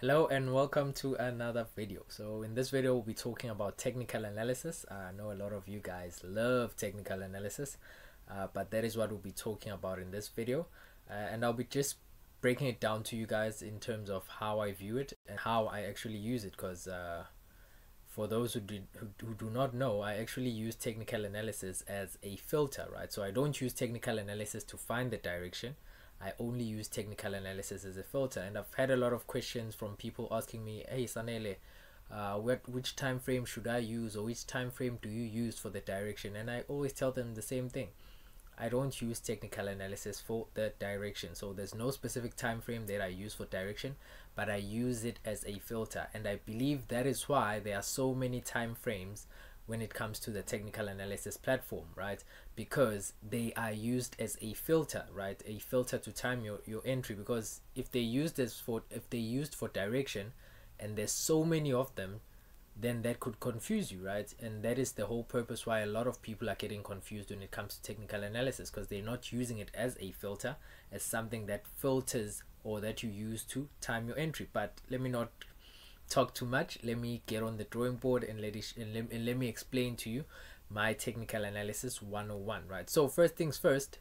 Hello and welcome to another video. So in this video we'll be talking about technical analysis. I know a lot of you guys love technical analysis, uh, but that is what we'll be talking about in this video. Uh, and I'll be just breaking it down to you guys in terms of how I view it and how I actually use it because uh, for those who do, who, who do not know, I actually use technical analysis as a filter, right? So I don't use technical analysis to find the direction. I only use technical analysis as a filter, and I've had a lot of questions from people asking me, "Hey, Sanele, uh, what which time frame should I use, or which time frame do you use for the direction?" And I always tell them the same thing. I don't use technical analysis for the direction, so there's no specific time frame that I use for direction, but I use it as a filter, and I believe that is why there are so many time frames when it comes to the technical analysis platform right? Because they are used as a filter right? A filter to time your, your entry because if they used as for if they used for direction and there's so many of them then that could confuse you right? And that is the whole purpose why a lot of people are getting confused when it comes to technical analysis because they're not using it as a filter as something that filters or that you use to time your entry. But let me not talk too much let me get on the drawing board and let, it, and let, and let me explain to you my technical analysis 101 right? So first things first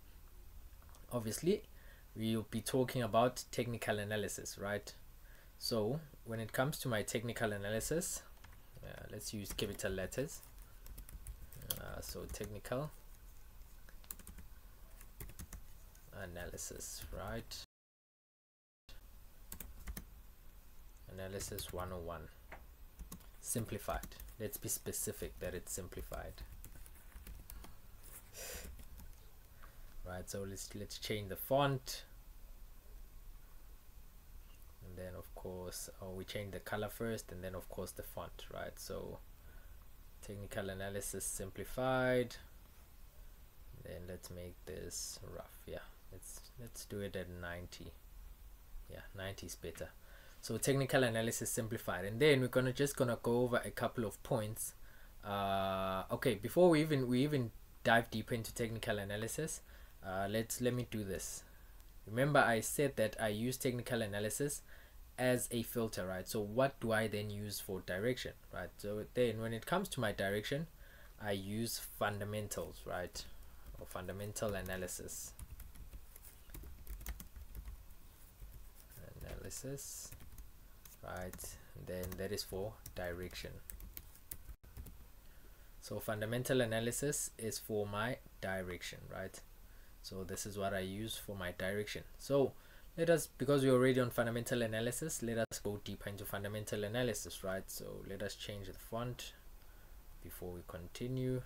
obviously we'll be talking about technical analysis right? So when it comes to my technical analysis uh, let's use capital letters. Uh, so technical analysis right analysis 101 simplified. Let's be specific that it's simplified. Right so let's let's change the font. And then of course oh, we change the color first and then of course the font right? So technical analysis simplified. Then let's make this rough yeah. Let's let's do it at 90 yeah 90 is better so technical analysis simplified. And then we're gonna just gonna go over a couple of points. Uh, okay before we even we even dive deeper into technical analysis uh, let's let me do this. Remember I said that I use technical analysis as a filter right? So what do I then use for direction right? So then when it comes to my direction I use fundamentals right? Or fundamental analysis. Analysis right. Then that is for direction. So fundamental analysis is for my direction right? So this is what I use for my direction. So let us because we're already on fundamental analysis let us go deeper into fundamental analysis right? So let us change the font before we continue.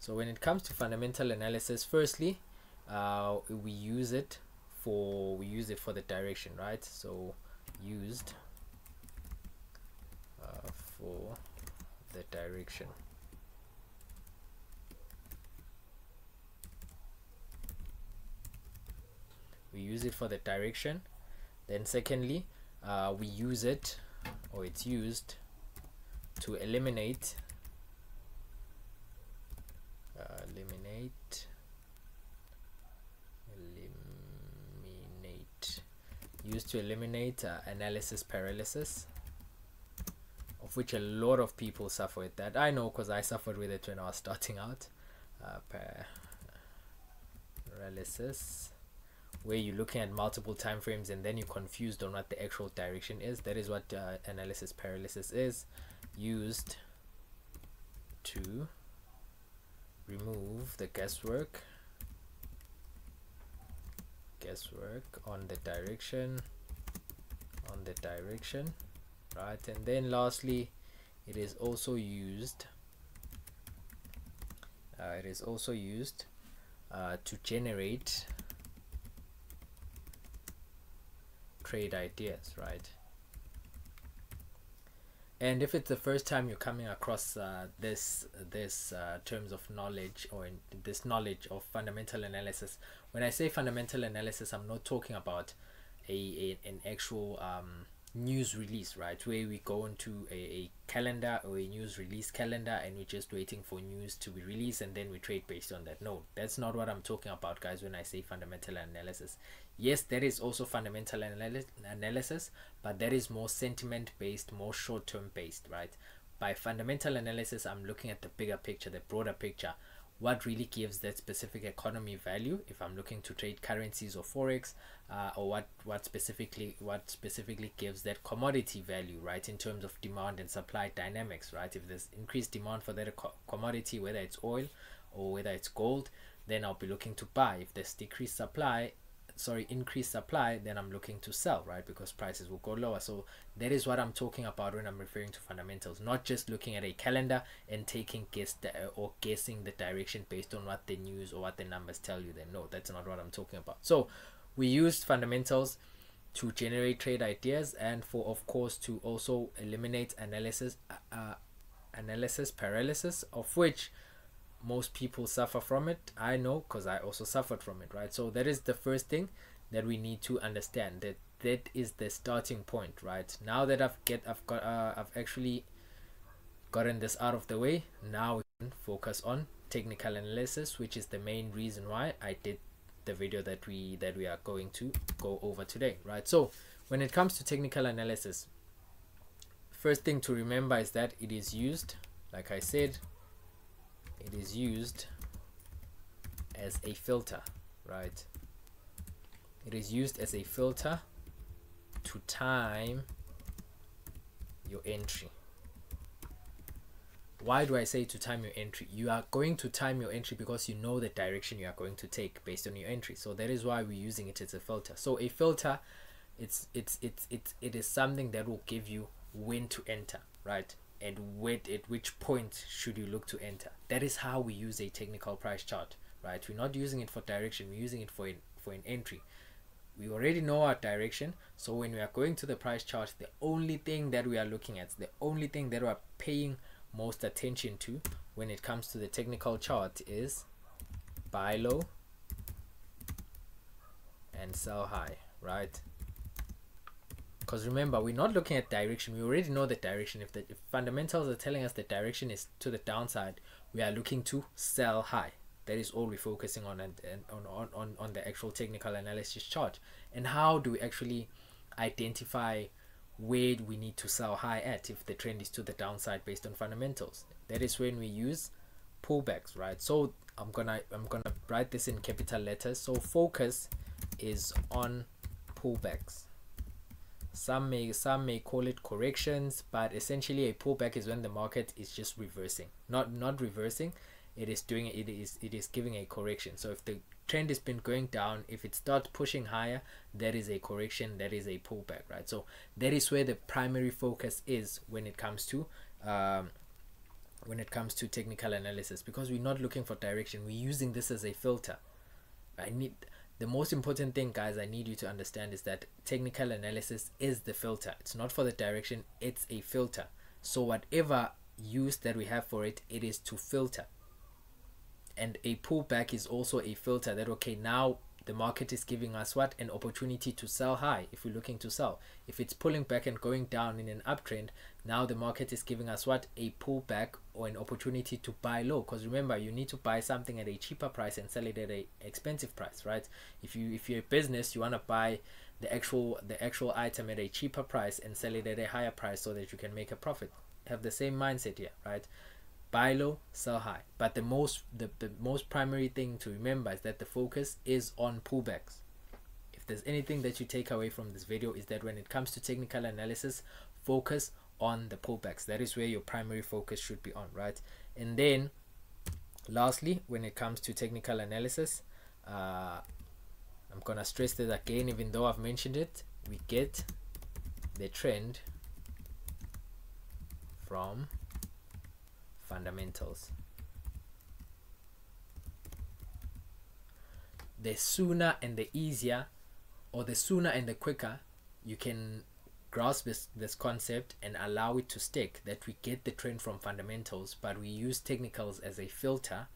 So when it comes to fundamental analysis firstly uh, we use it for we use it for the direction right? So used for the direction. We use it for the direction. Then secondly uh, we use it or it's used to eliminate uh, eliminate eliminate used to eliminate uh, analysis paralysis of which a lot of people suffer with that. I know because I suffered with it when I was starting out uh, paralysis where you're looking at multiple time frames and then you're confused on what the actual direction is. That is what uh, analysis paralysis is used to remove the guesswork guesswork on the direction on the direction right and then lastly it is also used uh, it is also used uh, to generate trade ideas right? And if it's the first time you're coming across uh, this this uh, terms of knowledge or this knowledge of fundamental analysis when i say fundamental analysis i'm not talking about a, a an actual um, news release right? Where we go into a, a calendar or a news release calendar and we're just waiting for news to be released and then we trade based on that. No that's not what i'm talking about guys when i say fundamental analysis. Yes that is also fundamental analy- analysis but that is more sentiment based more short term based right? By fundamental analysis i'm looking at the bigger picture the broader picture what really gives that specific economy value if i'm looking to trade currencies or forex uh, or what what specifically what specifically gives that commodity value right in terms of demand and supply dynamics right? If there's increased demand for that co- commodity whether it's oil or whether it's gold then i'll be looking to buy. If there's decreased supply sorry increased supply then i'm looking to sell right? Because prices will go lower. So that is what i'm talking about when i'm referring to fundamentals not just looking at a calendar and taking guess or guessing the direction based on what the news or what the numbers tell you. Then no that's not what i'm talking about. So we used fundamentals to generate trade ideas and for of course to also eliminate analysis uh, uh analysis paralysis of which most people suffer from it i know because i also suffered from it right? So that is the first thing that we need to understand that that is the starting point right? Now that i've get i've got uh, i've actually gotten this out of the way now we can focus on technical analysis which is the main reason why i did the video that we that we are going to go over today right? So when it comes to technical analysis first thing to remember is that it is used like i said it is used as a filter right it is used as a filter to time your entry why do I say to time your entry? You are going to time your entry because you know the direction you are going to take based on your entry. So that is why we're using it as a filter. So a filter, it's it's it's it's it is something that will give you when to enter, right? And wait at which point should you look to enter? That is how we use a technical price chart right? We're not using it for direction we're using it for an, for an entry. We already know our direction so when we are going to the price chart the only thing that we are looking at the only thing that we're paying most attention to when it comes to the technical chart is buy low and sell high right because remember we're not looking at direction we already know the direction. If the if fundamentals are telling us the direction is to the downside we are looking to sell high. That is all we're focusing on and, and on, on on the actual technical analysis chart. And how do we actually identify where we need to sell high at if the trend is to the downside based on fundamentals? That is when we use pullbacks right? So i'm gonna i'm gonna write this in capital letters. So focus is on pullbacks some may some may call it corrections but essentially a pullback is when the market is just reversing. Not not reversing it is doing it is it is giving a correction. So if the trend has been going down if it starts pushing higher that is a correction that is a pullback right? So that is where the primary focus is when it comes to um, when it comes to technical analysis because we're not looking for direction we're using this as a filter i need the most important thing guys i need you to understand is that technical analysis is the filter. It's not for the direction it's a filter. So whatever use that we have for it it is to filter. And a pullback is also a filter that okay now the market is giving us what? An opportunity to sell high if we're looking to sell. If it's pulling back and going down in an uptrend now the market is giving us what? A pullback or an opportunity to buy low. Because remember you need to buy something at a cheaper price and sell it at a expensive price right? If you if you're a business you want to buy the actual the actual item at a cheaper price and sell it at a higher price so that you can make a profit. Have the same mindset here right? Buy low sell high. But the most the, the most primary thing to remember is that the focus is on pullbacks. If there's anything that you take away from this video is that when it comes to technical analysis focus on the pullbacks that is where your primary focus should be on right and then lastly when it comes to technical analysis uh, i'm gonna stress that again even though i've mentioned it we get the trend from fundamentals. The sooner and the easier, or the sooner and the quicker you can grasp this, this concept and allow it to stick, that we get the trend from fundamentals, but we use technicals as a filter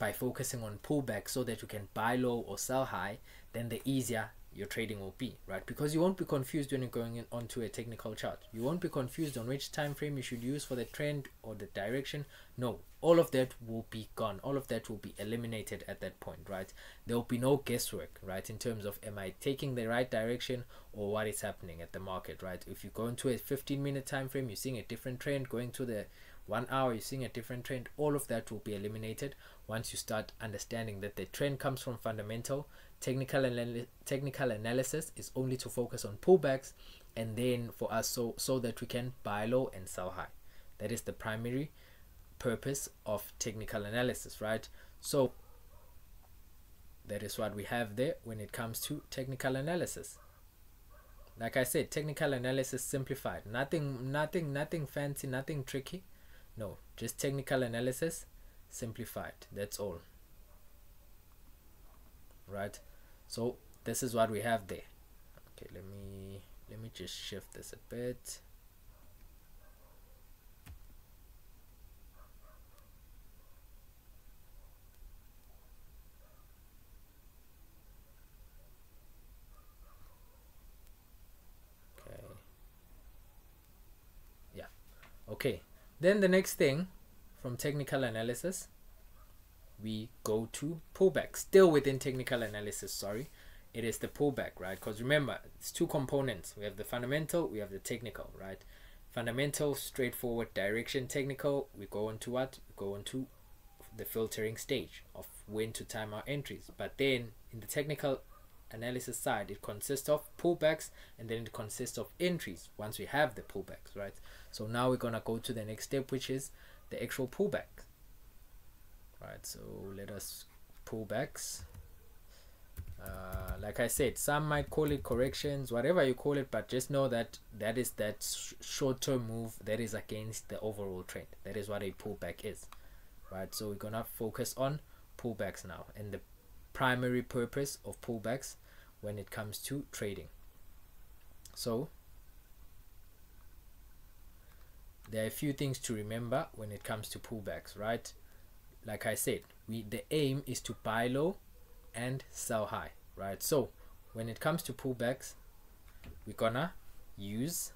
by focusing on pullback so that you can buy low or sell high, then the easier your trading will be right? Because you won't be confused when you're going in onto a technical chart. You won't be confused on which time frame you should use for the trend or the direction. No all of that will be gone. All of that will be eliminated at that point right? There will be no guesswork right in terms of am i taking the right direction or what is happening at the market right? If you go into a 15 minute time frame you're seeing a different trend. Going to the one hour you're seeing a different trend. All of that will be eliminated once you start understanding that the trend comes from fundamental. Technical and technical analysis is only to focus on pullbacks and then for us so so that we can buy low and sell high. That is the primary purpose of technical analysis right? So that is what we have there when it comes to technical analysis. Like i said technical analysis simplified. Nothing nothing nothing fancy nothing tricky. No just technical analysis simplified. That's all. Right? So this is what we have there. Okay let me let me just shift this a bit okay yeah okay then the next thing from technical analysis, we go to pullback. Still within technical analysis, sorry. It is the pullback, right? Because remember, it's two components. We have the fundamental, we have the technical, right? Fundamental, straightforward direction. Technical, we go into what? We go into the filtering stage of when to time our entries. But then in the technical analysis side it consists of pullbacks and then it consists of entries once we have the pullbacks right? So now we're gonna go to the next step which is the actual pullback right? So let us pullbacks. Uh, like I said some might call it corrections whatever you call it but just know that that is that sh short-term move that is against the overall trend. That is what a pullback is right? So we're gonna focus on pullbacks now and the primary purpose of pullbacks when it comes to trading. So there are a few things to remember when it comes to pullbacks, right? Like I said, we the aim is to buy low and sell high, right? So when it comes to pullbacks, we're gonna use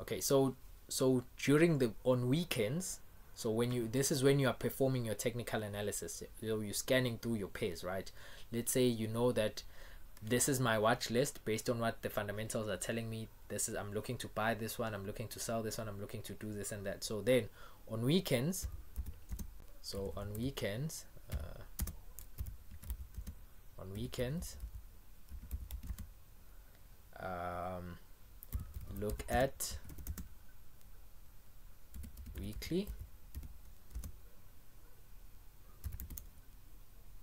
okay, so so during the on weekends, so when you this is when you are performing your technical analysis, you you're scanning through your pairs, right? Let's say you know that this is my watch list based on what the fundamentals are telling me. This is i'm looking to buy this one i'm looking to sell this one i'm looking to do this and that. So then on weekends so on weekends uh, on weekends um, look at weekly.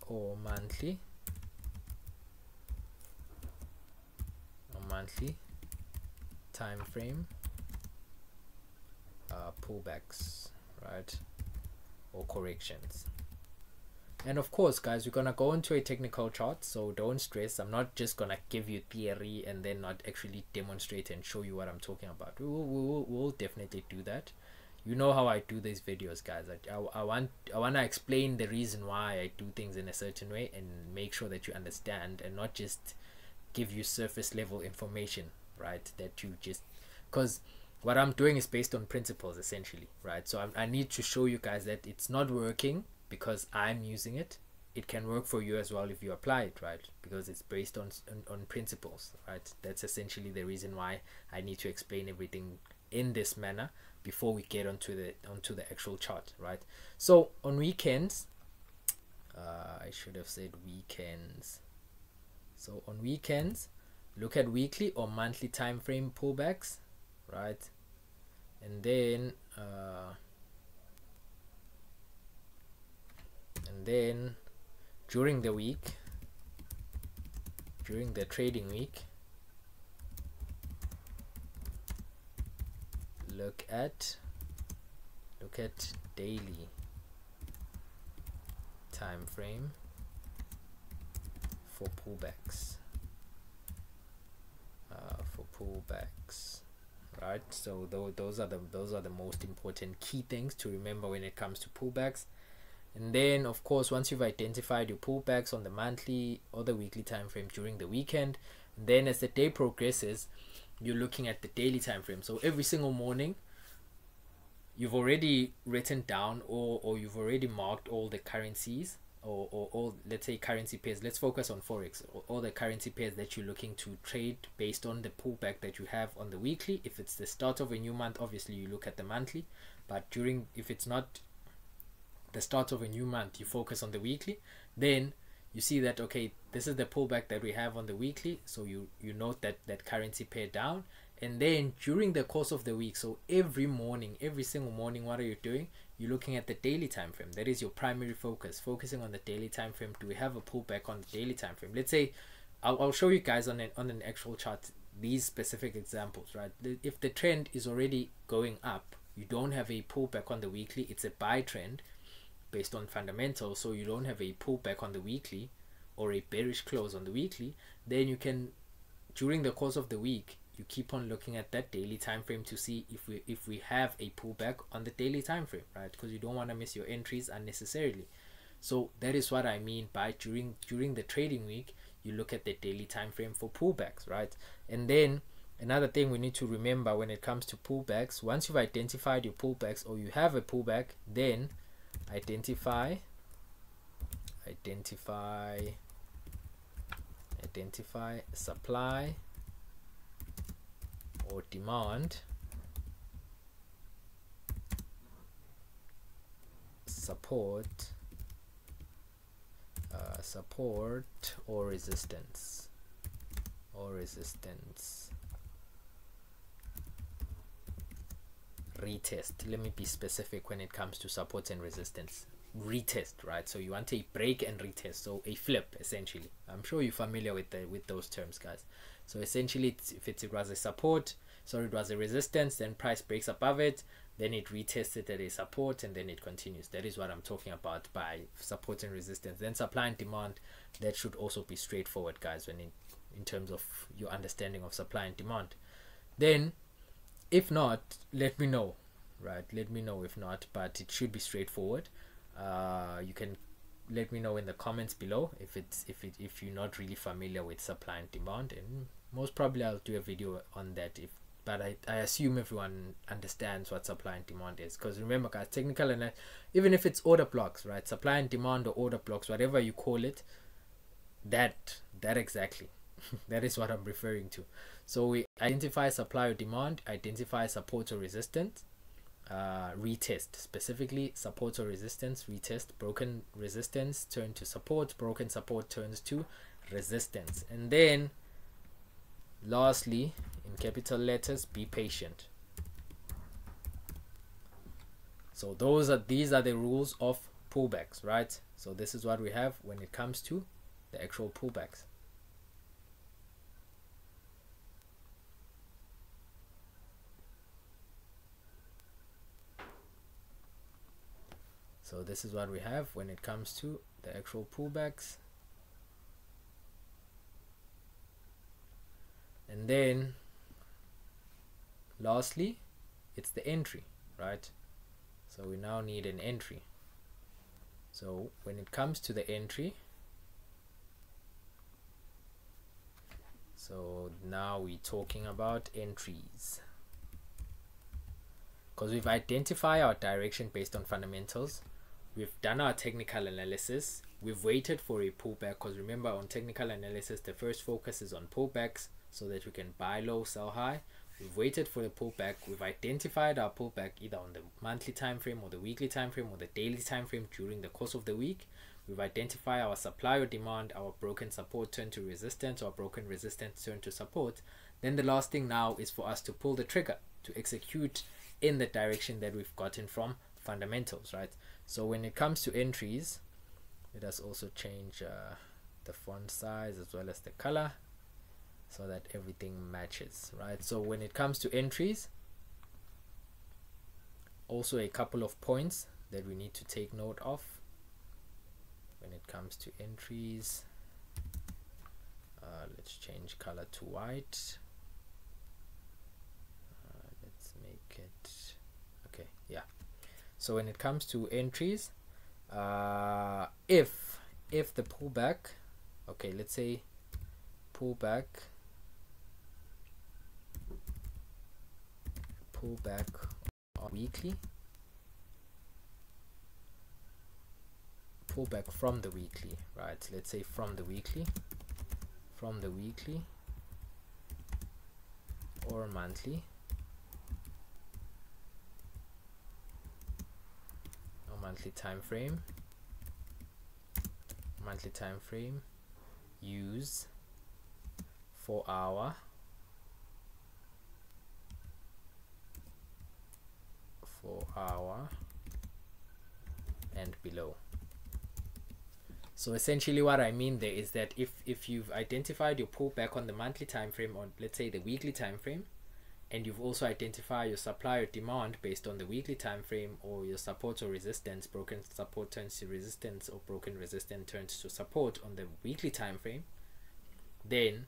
Or monthly monthly time frame uh, pullbacks right or corrections. And of course guys we're gonna go into a technical chart so don't stress. I'm not just gonna give you theory and then not actually demonstrate and show you what i'm talking about. We will, we will, we'll definitely do that. You know how i do these videos guys. I, I, I want i want to explain the reason why i do things in a certain way and make sure that you understand and not just give you surface level information right that you just because what i'm doing is based on principles essentially right? So I'm, i need to show you guys that it's not working because i'm using it. It can work for you as well if you apply it right? Because it's based on, on on principles right? That's essentially the reason why i need to explain everything in this manner before we get onto the onto the actual chart right? So on weekends uh, i should have said weekends so on weekends look at weekly or monthly time frame pullbacks right? And then uh, and then during the week during the trading week look at look at daily time frame for pullbacks. Uh, for pullbacks. Right? So th those are the those are the most important key things to remember when it comes to pullbacks. And then of course once you've identified your pullbacks on the monthly or the weekly time frame during the weekend then as the day progresses you're looking at the daily time frame so every single morning you've already written down or, or you've already marked all the currencies or, or all let's say currency pairs let's focus on forex all the currency pairs that you're looking to trade based on the pullback that you have on the weekly. If it's the start of a new month obviously you look at the monthly but during if it's not the start of a new month you focus on the weekly then you see that okay this is the pullback that we have on the weekly. So you you note that that currency pair down. And then during the course of the week so every morning every single morning what are you doing you're looking at the daily time frame. That is your primary focus. Focusing on the daily time frame do we have a pullback on the daily time frame? Let's say i'll, I'll show you guys on an on an actual chart these specific examples right? If the trend is already going up you don't have a pullback on the weekly. It's a buy trend based on fundamentals so you don't have a pullback on the weekly or a bearish close on the weekly. Then you can during the course of the week you keep on looking at that daily time frame to see if we if we have a pullback on the daily time frame right? Because you don't want to miss your entries unnecessarily. So that is what i mean by during during the trading week you look at the daily time frame for pullbacks right? And then another thing we need to remember when it comes to pullbacks once you've identified your pullbacks or you have a pullback then identify identify identify supply or demand. Support uh, support or resistance. Or resistance. Retest. Let me be specific when it comes to support and resistance. Retest right? So you want a break and retest. So a flip essentially. I'm sure you're familiar with the with those terms guys. So essentially if it was a support sorry it was a resistance then price breaks above it then it retests at a support and then it continues. That is what i'm talking about by support and resistance. Then supply and demand that should also be straightforward guys when in in terms of your understanding of supply and demand. Then if not let me know right? Let me know if not but it should be straightforward. Uh, you can let me know in the comments below if it's if it if you're not really familiar with supply and demand and most probably I'll do a video on that if but I, I assume everyone understands what supply and demand is. Because remember guys technical and even if it's order blocks right supply and demand or order blocks whatever you call it that that exactly. That is what I'm referring to. So we identify supply or demand, identify support or resistance, uh, retest. Specifically support or resistance, retest. Broken resistance turn to support, broken support turns to resistance, and then lastly in capital letters be patient. So those are these are the rules of pullbacks, right? So this is what we have when it comes to the actual pullbacks. so this is what we have when it comes to the actual pullbacks and then lastly it's the entry right? So we now need an entry. So when it comes to the entry so now we're talking about entries. Because we've identified our direction based on fundamentals. We've done our technical analysis. We've waited for a pullback because remember on technical analysis the first focus is on pullbacks so that we can buy low sell high. We've waited for the pullback. We've identified our pullback either on the monthly time frame or the weekly time frame or the daily time frame during the course of the week. We've identified our supply or demand our broken support turn to resistance or broken resistance turn to support. Then the last thing now is for us to pull the trigger to execute in the direction that we've gotten from fundamentals right? So when it comes to entries let us also change uh, the font size as well as the color so that everything matches right? So when it comes to entries also a couple of points that we need to take note of when it comes to entries. Uh, let's change color to white. Uh, let's make it okay yeah. So when it comes to entries uh, if if the pullback okay let's say pullback pullback weekly. Pull back from the weekly right? Let's say from the weekly from the weekly or monthly. Or monthly time frame. Monthly time frame. Use 4 hour 4 hour and below. So essentially what I mean there is that if if you've identified your pullback on the monthly time frame or let's say the weekly time frame and you've also identified your supply or demand based on the weekly time frame or your support or resistance broken support turns to resistance or broken resistance turns to support on the weekly time frame then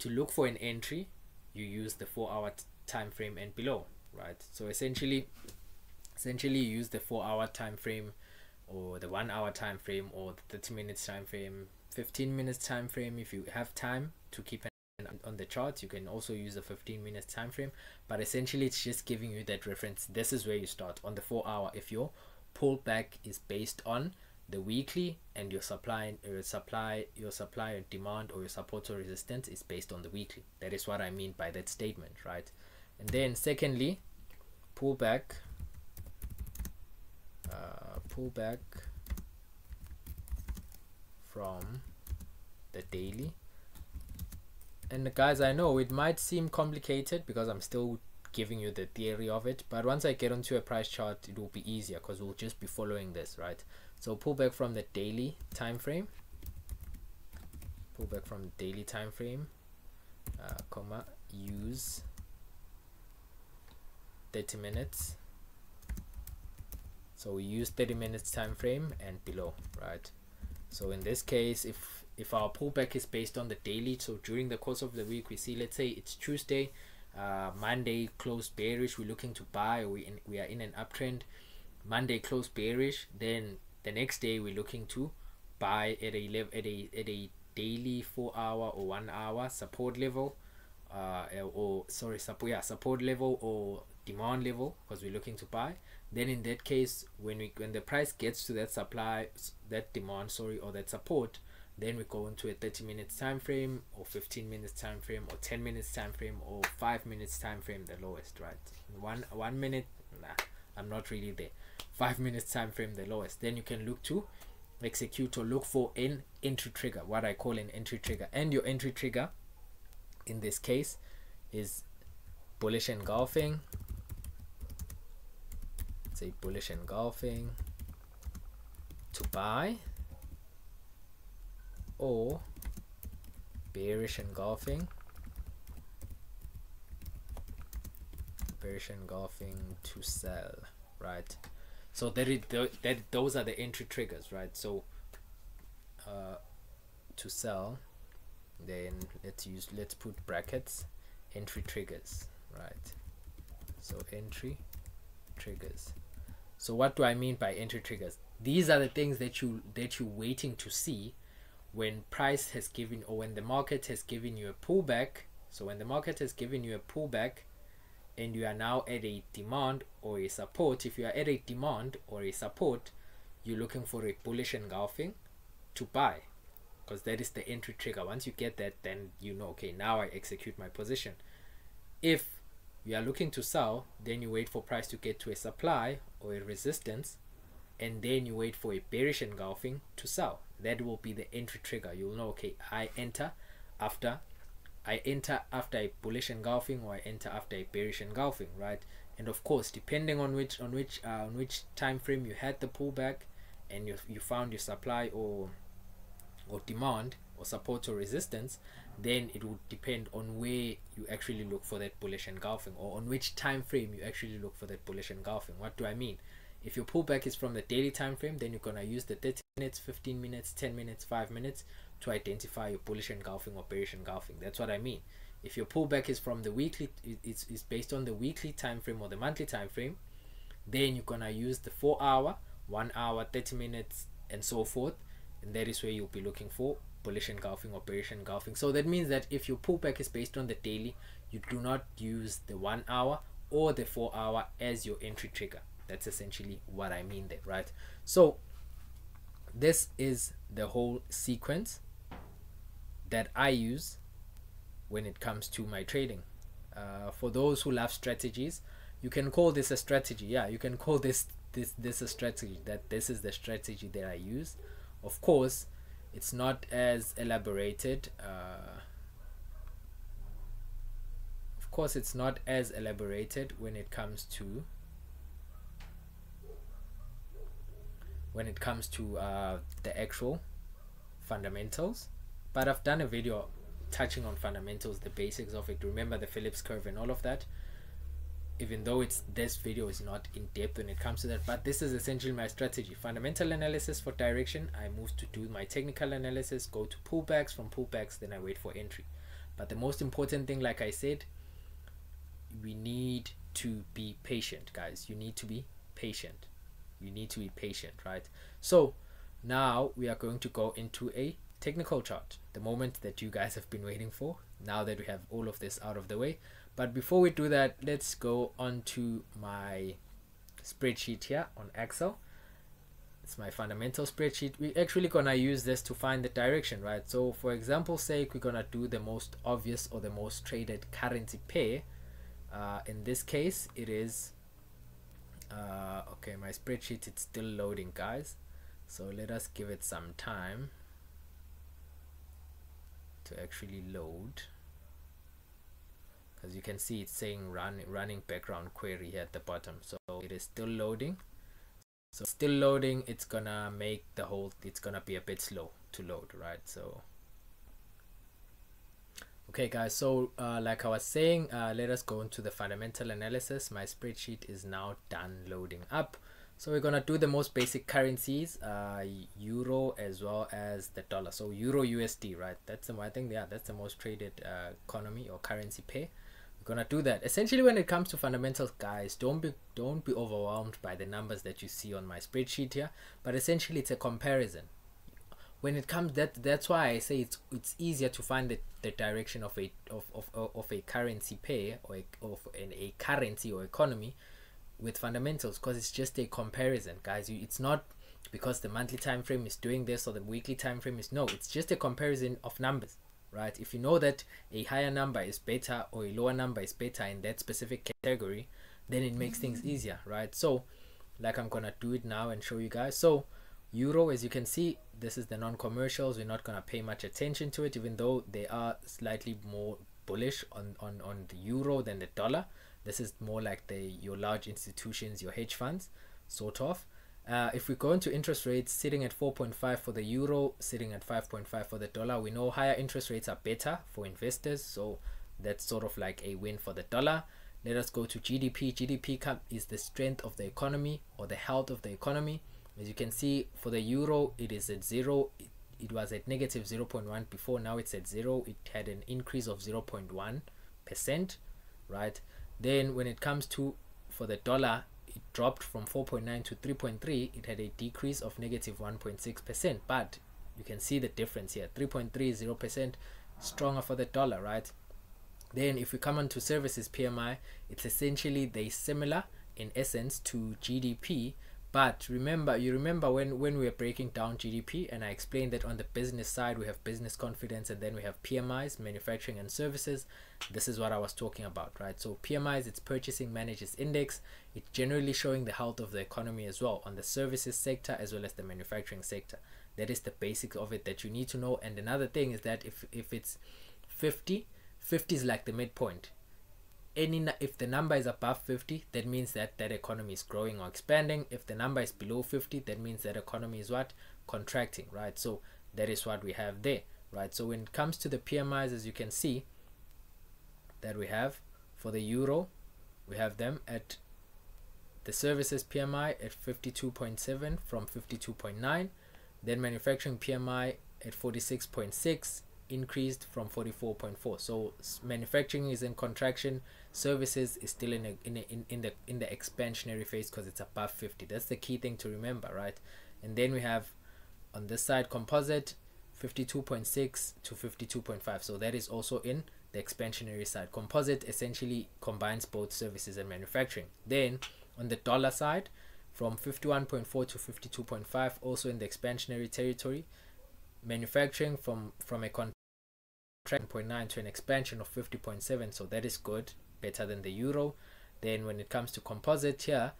to look for an entry you use the four hour time frame and below right? So essentially essentially you use the four hour time frame or the one hour time frame or the 30 minutes time frame 15 minutes time frame. If you have time to keep an on the chart you can also use a 15 minutes time frame. But essentially it's just giving you that reference. This is where you start on the four hour if your pullback is based on the weekly and your supply your supply your supply and demand or your support or resistance is based on the weekly. That is what i mean by that statement right? And then secondly pullback uh, pullback from the daily. And guys i know it might seem complicated because i'm still giving you the theory of it but once i get onto a price chart it will be easier because we'll just be following this right? So pull back from the daily time frame. Pull back from daily time frame uh, comma use 30 minutes so we use 30 minutes time frame and below right? So in this case if if our pullback is based on the daily so during the course of the week we see let's say it's tuesday uh, monday closed bearish we're looking to buy we in, we are in an uptrend. Monday closed bearish then the next day we're looking to buy at a level at a at a daily four hour or one hour support level uh, or sorry support yeah support level or demand level because we're looking to buy then in that case when we when the price gets to that supply that demand sorry or that support then we go into a 30 minutes time frame or 15 minutes time frame or 10 minutes time frame or 5 minutes time frame the lowest right? One one minute nah i'm not really there. 5 minutes time frame the lowest. Then you can look to execute or look for an entry trigger what i call an entry trigger. And your entry trigger in this case is bullish engulfing say bullish engulfing to buy or bearish engulfing. Bearish engulfing to sell right? So that it that those are the entry triggers right? So uh, to sell then let's use let's put brackets entry triggers right? So entry triggers so what do i mean by entry triggers? These are the things that you that you're waiting to see when price has given or when the market has given you a pullback. So when the market has given you a pullback and you are now at a demand or a support if you are at a demand or a support you're looking for a bullish engulfing to buy because that is the entry trigger. Once you get that then you know okay now i execute my position. If you are looking to sell then you wait for price to get to a supply or a resistance and then you wait for a bearish engulfing to sell. That will be the entry trigger. You'll know okay i enter after i enter after a bullish engulfing or i enter after a bearish engulfing right? And of course depending on which on which uh, on which time frame you had the pullback and you, you found your supply or or demand or support or resistance then it would depend on where you actually look for that bullish engulfing or on which time frame you actually look for that bullish engulfing what do i mean if your pullback is from the daily time frame, then you're gonna use the 30 minutes, 15 minutes, 10 minutes, 5 minutes to identify your bullish engulfing or bearish engulfing. That's what I mean. If your pullback is from the weekly, it's, it's based on the weekly time frame or the monthly time frame, then you're gonna use the 4 hour, 1 hour, 30 minutes, and so forth. And that is where you'll be looking for bullish engulfing or bearish engulfing. So that means that if your pullback is based on the daily, you do not use the 1 hour or the four hour as your entry trigger. That's essentially what i mean there right? So this is the whole sequence that i use when it comes to my trading. Uh, for those who love strategies you can call this a strategy. Yeah you can call this this this a strategy that this is the strategy that i use. Of course it's not as elaborated uh, of course it's not as elaborated when it comes to when it comes to uh, the actual fundamentals. But I've done a video touching on fundamentals the basics of it. Remember the Phillips curve and all of that even though it's this video is not in depth when it comes to that but this is essentially my strategy. Fundamental analysis for direction. I move to do my technical analysis go to pullbacks. From pullbacks then i wait for entry. But the most important thing like i said we need to be patient guys. You need to be patient. You need to be patient right? So now we are going to go into a technical chart. The moment that you guys have been waiting for now that we have all of this out of the way but before we do that let's go on to my spreadsheet here on excel. It's my fundamental spreadsheet. We're actually gonna use this to find the direction right? So for example sake we're gonna do the most obvious or the most traded currency pair. Uh, in this case it is uh, okay my spreadsheet it's still loading guys. So let us give it some time to actually load as you can see it's saying run running background query here at the bottom. So it is still loading. So still loading. It's gonna make the whole it's gonna be a bit slow to load right? So okay guys. So uh, like I was saying uh, let us go into the fundamental analysis. My spreadsheet is now done loading up. So we're gonna do the most basic currencies uh, euro as well as the dollar. So euro USD right? That's the I think yeah that's the most traded uh, economy or currency pair gonna do that. Essentially when it comes to fundamentals guys don't be don't be overwhelmed by the numbers that you see on my spreadsheet here but essentially it's a comparison. When it comes that that's why i say it's it's easier to find the, the direction of a of, of, of a currency pair or a, of an, a currency or economy with fundamentals because it's just a comparison guys. You, it's not because the monthly time frame is doing this or the weekly time frame is no it's just a comparison of numbers right? If you know that a higher number is better or a lower number is better in that specific category, then it makes things mm-hmm. easier, right? So, like I'm gonna do it now and show you guys. So, euro, as you can see, this is the non-commercials. We're not gonna pay much attention to it, even though they are slightly more bullish on on on the euro than the dollar. This is more like the your large institutions, your hedge funds, sort of. Uh, if we go into interest rates sitting at 4.5 for the euro, sitting at 5.5 for the dollar, we know higher interest rates are better for investors. So that's sort of like a win for the dollar. Let us go to GDP. GDP cap is the strength of the economy or the health of the economy. As you can see, for the euro, it is at zero. It, it was at negative 0.1 before. Now it's at zero. It had an increase of 0.1 percent, right? Then when it comes to for the dollar, it dropped from 4.9 to 3.3 it had a decrease of negative negative 1.6 percent. But you can see the difference here. 3.30 percent stronger for the dollar right? Then if we come on to services PMI it's essentially they similar in essence to GDP but remember, you remember when, when we were breaking down GDP and I explained that on the business side, we have business confidence and then we have PMIs, manufacturing and services. This is what I was talking about, right? So PMIs, it's purchasing managers index. It's generally showing the health of the economy as well on the services sector as well as the manufacturing sector. That is the basics of it that you need to know. And another thing is that if, if it's 50, 50 is like the midpoint any if the number is above 50 that means that that economy is growing or expanding. If the number is below 50 that means that economy is what? Contracting right? So that is what we have there right? So when it comes to the PMIs as you can see that we have for the euro we have them at the services PMI at 52.7 from 52.9 then manufacturing PMI at 46.6 increased from 44.4 so manufacturing is in contraction services is still in a, in, a, in, in the in the expansionary phase because it's above 50 that's the key thing to remember right and then we have on this side composite 52.6 to 52.5 so that is also in the expansionary side. Composite essentially combines both services and manufacturing. Then on the dollar side, from 51.4 to 52.5, also in the expansionary territory. Manufacturing from from a contract 0.9 to an expansion of 50.7, so that is good, better than the euro. Then when it comes to composite here,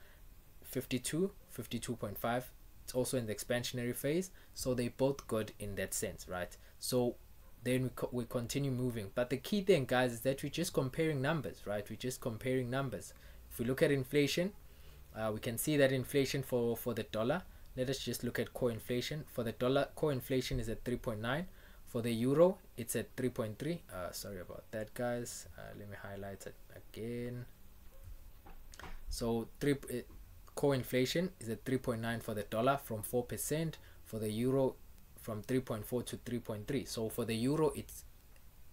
52, 52.5, it's also in the expansionary phase, so they both good in that sense, right? So then we, co we continue moving. But the key thing, guys, is that we're just comparing numbers, right? We're just comparing numbers. If we look at inflation, uh, we can see that inflation for, for the dollar, let us just look at core inflation. For the dollar, core inflation is at 3.9. For the euro, it's at 3.3. Uh, sorry about that, guys. Uh, let me highlight it again. So three, uh, core inflation is at 3.9 for the dollar from 4%. For the euro, from 3.4 to 3.3. So for the euro, it's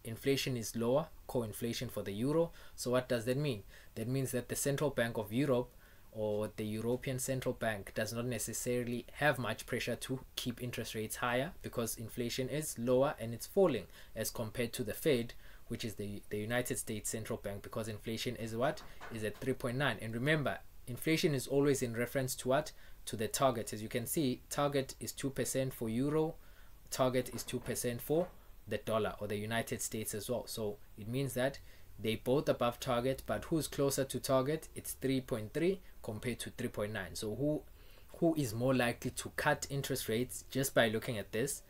inflation is lower, core inflation for the euro. So what does that mean? That means that the Central Bank of Europe or the European Central Bank does not necessarily have much pressure to keep interest rates higher because inflation is lower and it's falling as compared to the Fed, which is the, the United States Central Bank, because inflation is what? Is at 3.9. And remember, inflation is always in reference to what? To the target. As you can see, target is 2% for Euro, target is 2% for the dollar or the United States as well. So it means that they both above target, but who's closer to target? It's 3.3 compared to 3.9. So who who is more likely to cut interest rates just by looking at this?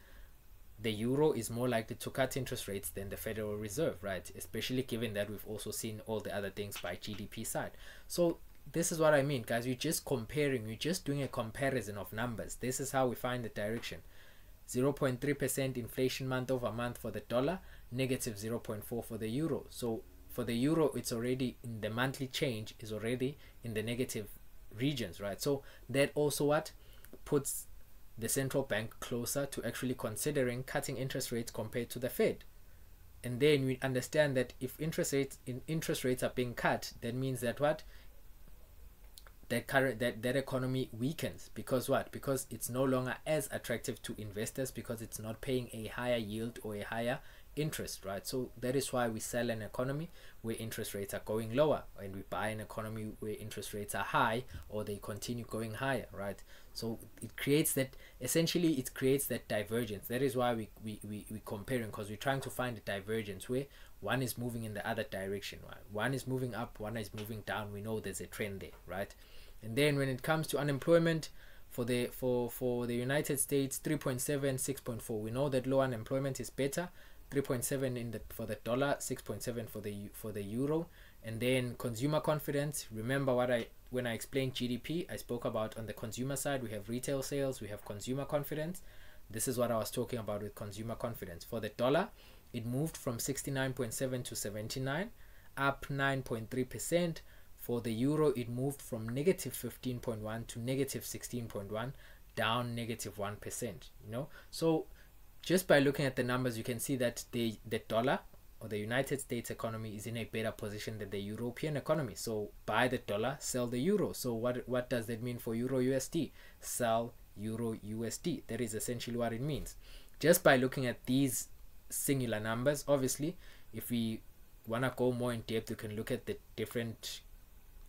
The euro is more likely to cut interest rates than the Federal Reserve, right? Especially given that we've also seen all the other things by GDP side. So this is what I mean, guys. We're just comparing, we're just doing a comparison of numbers. This is how we find the direction. 0.3% inflation month over month for the dollar, negative 0.4 for the euro. So for the euro it's already in the monthly change is already in the negative regions right? So that also what puts the central bank closer to actually considering cutting interest rates compared to the fed. And then we understand that if interest rates in interest rates are being cut that means that what? That current that that economy weakens. Because what? Because it's no longer as attractive to investors because it's not paying a higher yield or a higher interest right? So that is why we sell an economy where interest rates are going lower. And we buy an economy where interest rates are high or they continue going higher right? So it creates that essentially it creates that divergence. That is why we we, we, we comparing because we're trying to find a divergence where one is moving in the other direction right? One is moving up one is moving down. We know there's a trend there right? And then when it comes to unemployment for the for for the united states 3.7 6.4 we know that low unemployment is better 3.7 in the for the dollar 6.7 for the for the euro and then consumer confidence. Remember what i when i explained gdp i spoke about on the consumer side we have retail sales we have consumer confidence. This is what i was talking about with consumer confidence. For the dollar it moved from 69.7 to 79 up 9.3 percent. For the euro it moved from negative 15.1 to negative 16.1 down negative negative 1 percent you know? So just by looking at the numbers, you can see that the, the dollar or the United States economy is in a better position than the European economy. So buy the dollar, sell the euro. So what what does that mean for euro USD? Sell euro USD. That is essentially what it means. Just by looking at these singular numbers, obviously, if we want to go more in depth, you can look at the different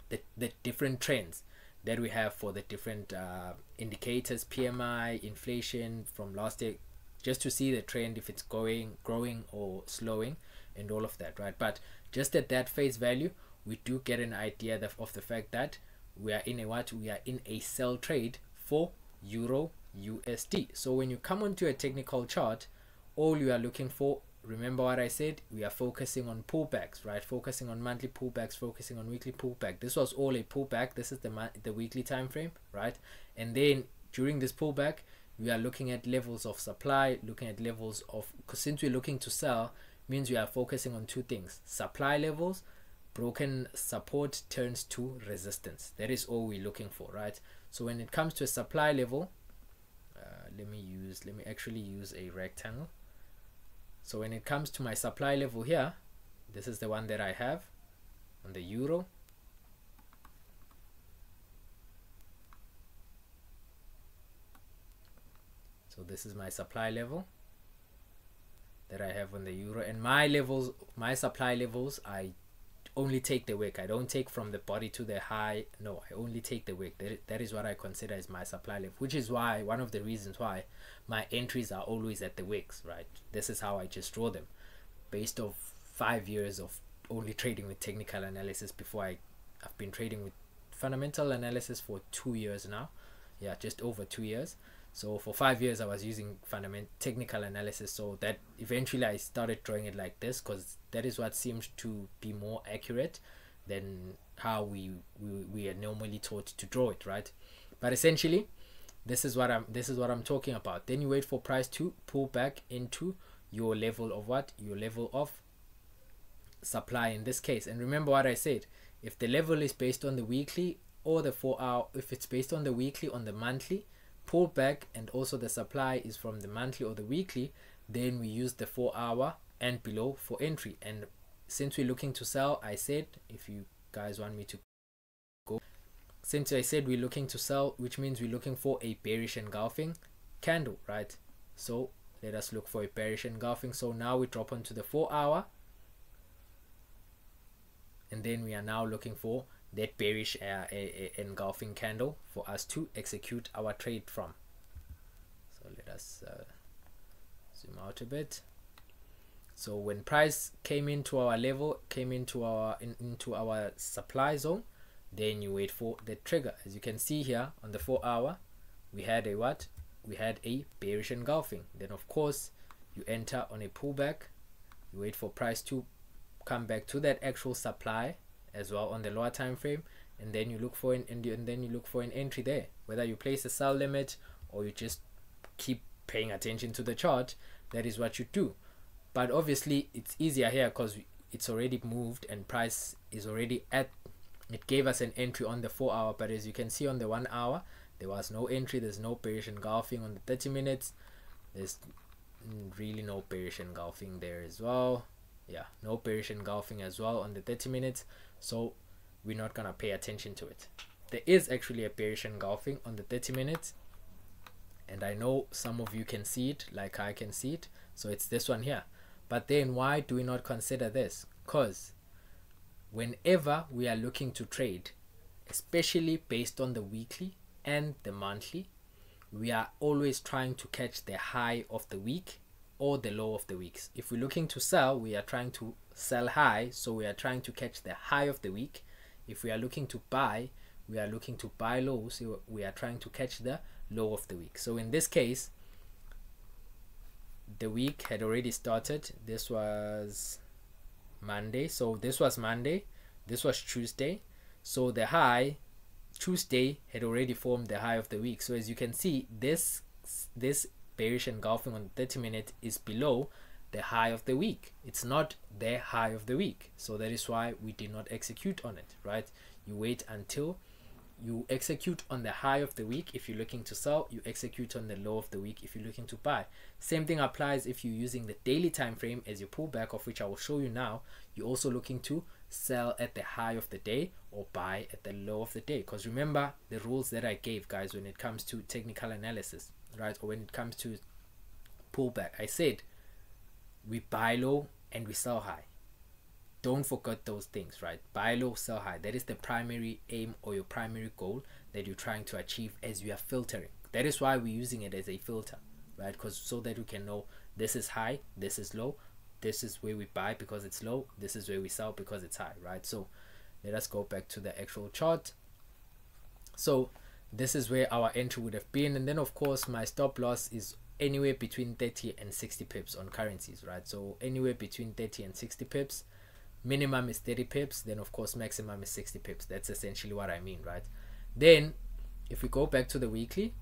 the, the different trends that we have for the different uh, indicators, PMI, inflation from last year just to see the trend if it's going growing or slowing and all of that right? But just at that face value we do get an idea of the fact that we are in a what? We are in a sell trade for euro usd so when you come onto a technical chart all you are looking for remember what i said we are focusing on pullbacks right? Focusing on monthly pullbacks focusing on weekly pullback. This was all a pullback. This is the the weekly time frame right? And then during this pullback we are looking at levels of supply looking at levels of because since we're looking to sell means we are focusing on two things supply levels broken support turns to resistance. That is all we're looking for right? So when it comes to a supply level uh, let me use let me actually use a rectangle. So when it comes to my supply level here this is the one that I have on the euro so this is my supply level that I have on the euro. And my levels my supply levels I only take the wick I don't take from the body to the high. No I only take the wick that, that is what I consider as my supply level which is why one of the reasons why my entries are always at the wicks right? This is how I just draw them based off five years of only trading with technical analysis before I I've been trading with fundamental analysis for two years now. Yeah just over two years so for five years, I was using fundamental technical analysis. So that eventually I started drawing it like this because that is what seems to be more accurate than how we, we we are normally taught to draw it, right? But essentially, this is what I'm this is what I'm talking about. Then you wait for price to pull back into your level of what your level of supply in this case. And remember what I said. If the level is based on the weekly or the four hour, if it's based on the weekly on the monthly pulled back and also the supply is from the monthly or the weekly then we use the four hour and below for entry. And since we're looking to sell i said if you guys want me to go since i said we're looking to sell which means we're looking for a bearish engulfing candle right? So let us look for a bearish engulfing. So now we drop onto the four hour and then we are now looking for that bearish uh, a, a engulfing candle for us to execute our trade from. So let us uh, zoom out a bit. So when price came into our level came into our in, into our supply zone then you wait for the trigger. As you can see here on the four hour we had a what? We had a bearish engulfing. Then of course you enter on a pullback. You wait for price to come back to that actual supply as well on the lower time frame and then you look for an and, and then you look for an entry there. Whether you place a sell limit or you just keep paying attention to the chart that is what you do. But obviously it's easier here because it's already moved and price is already at it gave us an entry on the four hour but as you can see on the one hour there was no entry there's no bearish engulfing on the 30 minutes. There's really no bearish engulfing there as well. Yeah no bearish engulfing as well on the 30 minutes so we're not gonna pay attention to it. There is actually a bearish engulfing on the 30 minutes and I know some of you can see it like I can see it. So it's this one here. But then why do we not consider this? Because whenever we are looking to trade especially based on the weekly and the monthly we are always trying to catch the high of the week or the low of the weeks. If we're looking to sell, we are trying to sell high, so we are trying to catch the high of the week. If we are looking to buy, we are looking to buy low, so we are trying to catch the low of the week. So in this case, the week had already started. This was Monday. So this was Monday. This was Tuesday. So the high Tuesday had already formed the high of the week. So as you can see, this this bearish engulfing on 30 minutes is below the high of the week. It's not the high of the week. So that is why we did not execute on it right? You wait until you execute on the high of the week. If you're looking to sell you execute on the low of the week. If you're looking to buy same thing applies if you're using the daily time frame as your pullback of which i will show you now. You're also looking to sell at the high of the day or buy at the low of the day. Because remember the rules that i gave guys when it comes to technical analysis right? Or when it comes to pullback, I said we buy low and we sell high. Don't forget those things, right? Buy low, sell high. That is the primary aim or your primary goal that you're trying to achieve as you are filtering. That is why we're using it as a filter, right? Because so that we can know this is high, this is low, this is where we buy because it's low, this is where we sell because it's high, right? So let us go back to the actual chart. So this is where our entry would have been and then of course my stop loss is anywhere between 30 and 60 pips on currencies right? So anywhere between 30 and 60 pips. Minimum is 30 pips then of course maximum is 60 pips. That's essentially what i mean right? Then if we go back to the weekly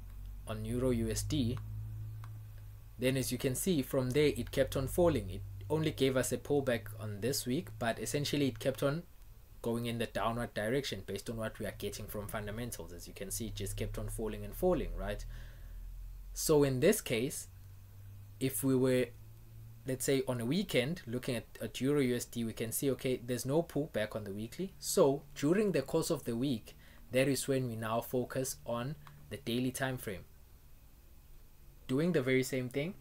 on euro usd then as you can see from there it kept on falling. It only gave us a pullback on this week but essentially it kept on going in the downward direction based on what we are getting from fundamentals. As you can see, it just kept on falling and falling, right? So in this case, if we were, let's say on a weekend, looking at, at Euro USD, we can see, okay, there's no pullback on the weekly. So during the course of the week, that is when we now focus on the daily time frame. Doing the very same thing,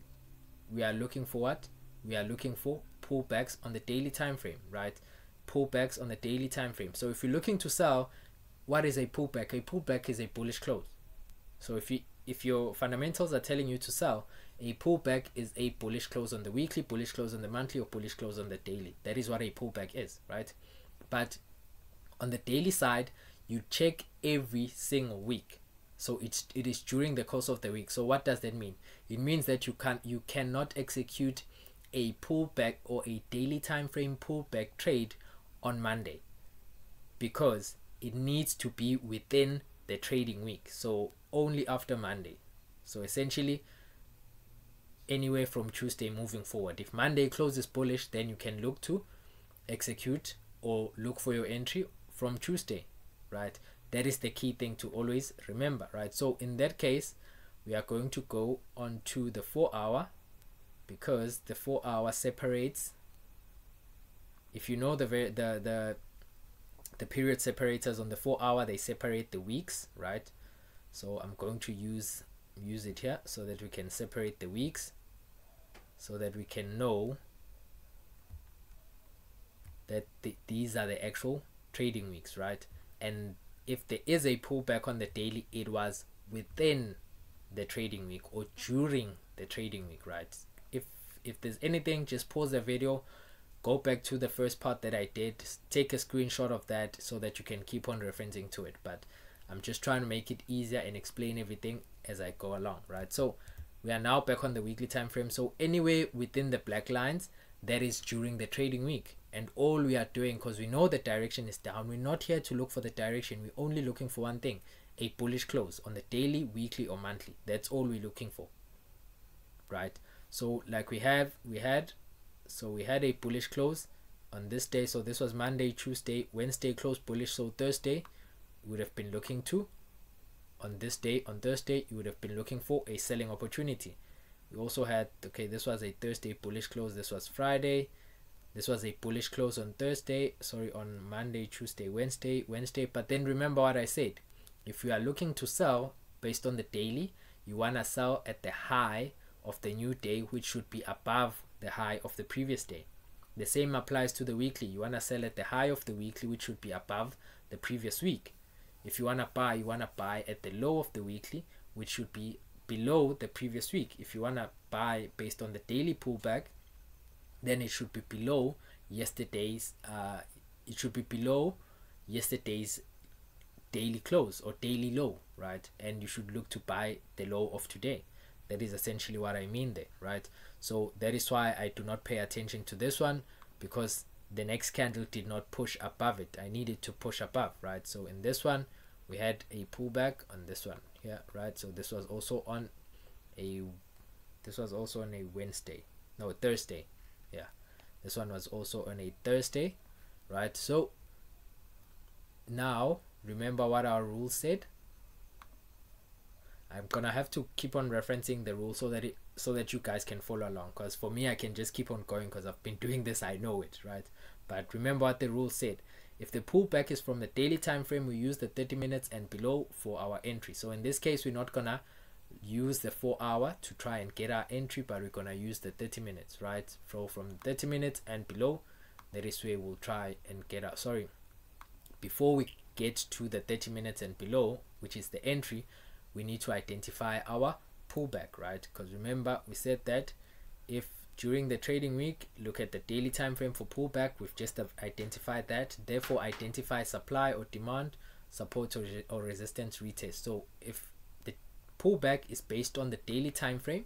we are looking for what? we are looking for pullbacks on the daily time frame right pullbacks on the daily time frame so if you're looking to sell what is a pullback a pullback is a bullish close so if you if your fundamentals are telling you to sell a pullback is a bullish close on the weekly bullish close on the monthly or bullish close on the daily. That is what a pullback is right? But on the daily side you check every single week. So it's it is during the course of the week. So what does that mean? It means that you can you cannot execute a pullback or a daily time frame pullback trade on monday because it needs to be within the trading week. So only after monday. So essentially anywhere from tuesday moving forward. If monday closes bullish then you can look to execute or look for your entry from tuesday right? That is the key thing to always remember right? So in that case we are going to go on to the four hour because the four hour separates if you know the the the the period separators on the four hour they separate the weeks right? So i'm going to use use it here so that we can separate the weeks so that we can know that th these are the actual trading weeks right? And if there is a pullback on the daily it was within the trading week or during the trading week right? If if there's anything just pause the video go back to the first part that I did. Take a screenshot of that so that you can keep on referencing to it but I'm just trying to make it easier and explain everything as I go along right? So we are now back on the weekly time frame. So anyway within the black lines that is during the trading week. And all we are doing because we know the direction is down we're not here to look for the direction. We're only looking for one thing a bullish close on the daily weekly or monthly. That's all we're looking for right? So like we have we had so we had a bullish close on this day. So this was monday tuesday wednesday close bullish so thursday would have been looking to on this day on thursday you would have been looking for a selling opportunity. We also had okay this was a thursday bullish close. This was friday. This was a bullish close on thursday sorry on monday tuesday wednesday wednesday. But then remember what i said. If you are looking to sell based on the daily you want to sell at the high of the new day which should be above the high of the previous day. The same applies to the weekly. You want to sell at the high of the weekly which should be above the previous week. If you want to buy you want to buy at the low of the weekly which should be below the previous week. If you want to buy based on the daily pullback then it should be below yesterday's uh, it should be below yesterday's daily close or daily low right? And you should look to buy the low of today that is essentially what i mean there right? So that is why i do not pay attention to this one because the next candle did not push above it. I needed to push above right? So in this one we had a pullback on this one yeah right? So this was also on a this was also on a wednesday. No thursday yeah. This one was also on a thursday right? So now remember what our rule said i'm gonna have to keep on referencing the rule so that it so that you guys can follow along because for me i can just keep on going because i've been doing this i know it right? But remember what the rule said. If the pullback is from the daily time frame we use the 30 minutes and below for our entry. So in this case we're not gonna use the four hour to try and get our entry but we're gonna use the 30 minutes right? So from 30 minutes and below that is where we'll try and get our sorry before we get to the 30 minutes and below which is the entry we need to identify our pullback right? Because remember we said that if during the trading week look at the daily time frame for pullback we've just identified that. Therefore identify supply or demand support or, or resistance retest. So if the pullback is based on the daily time frame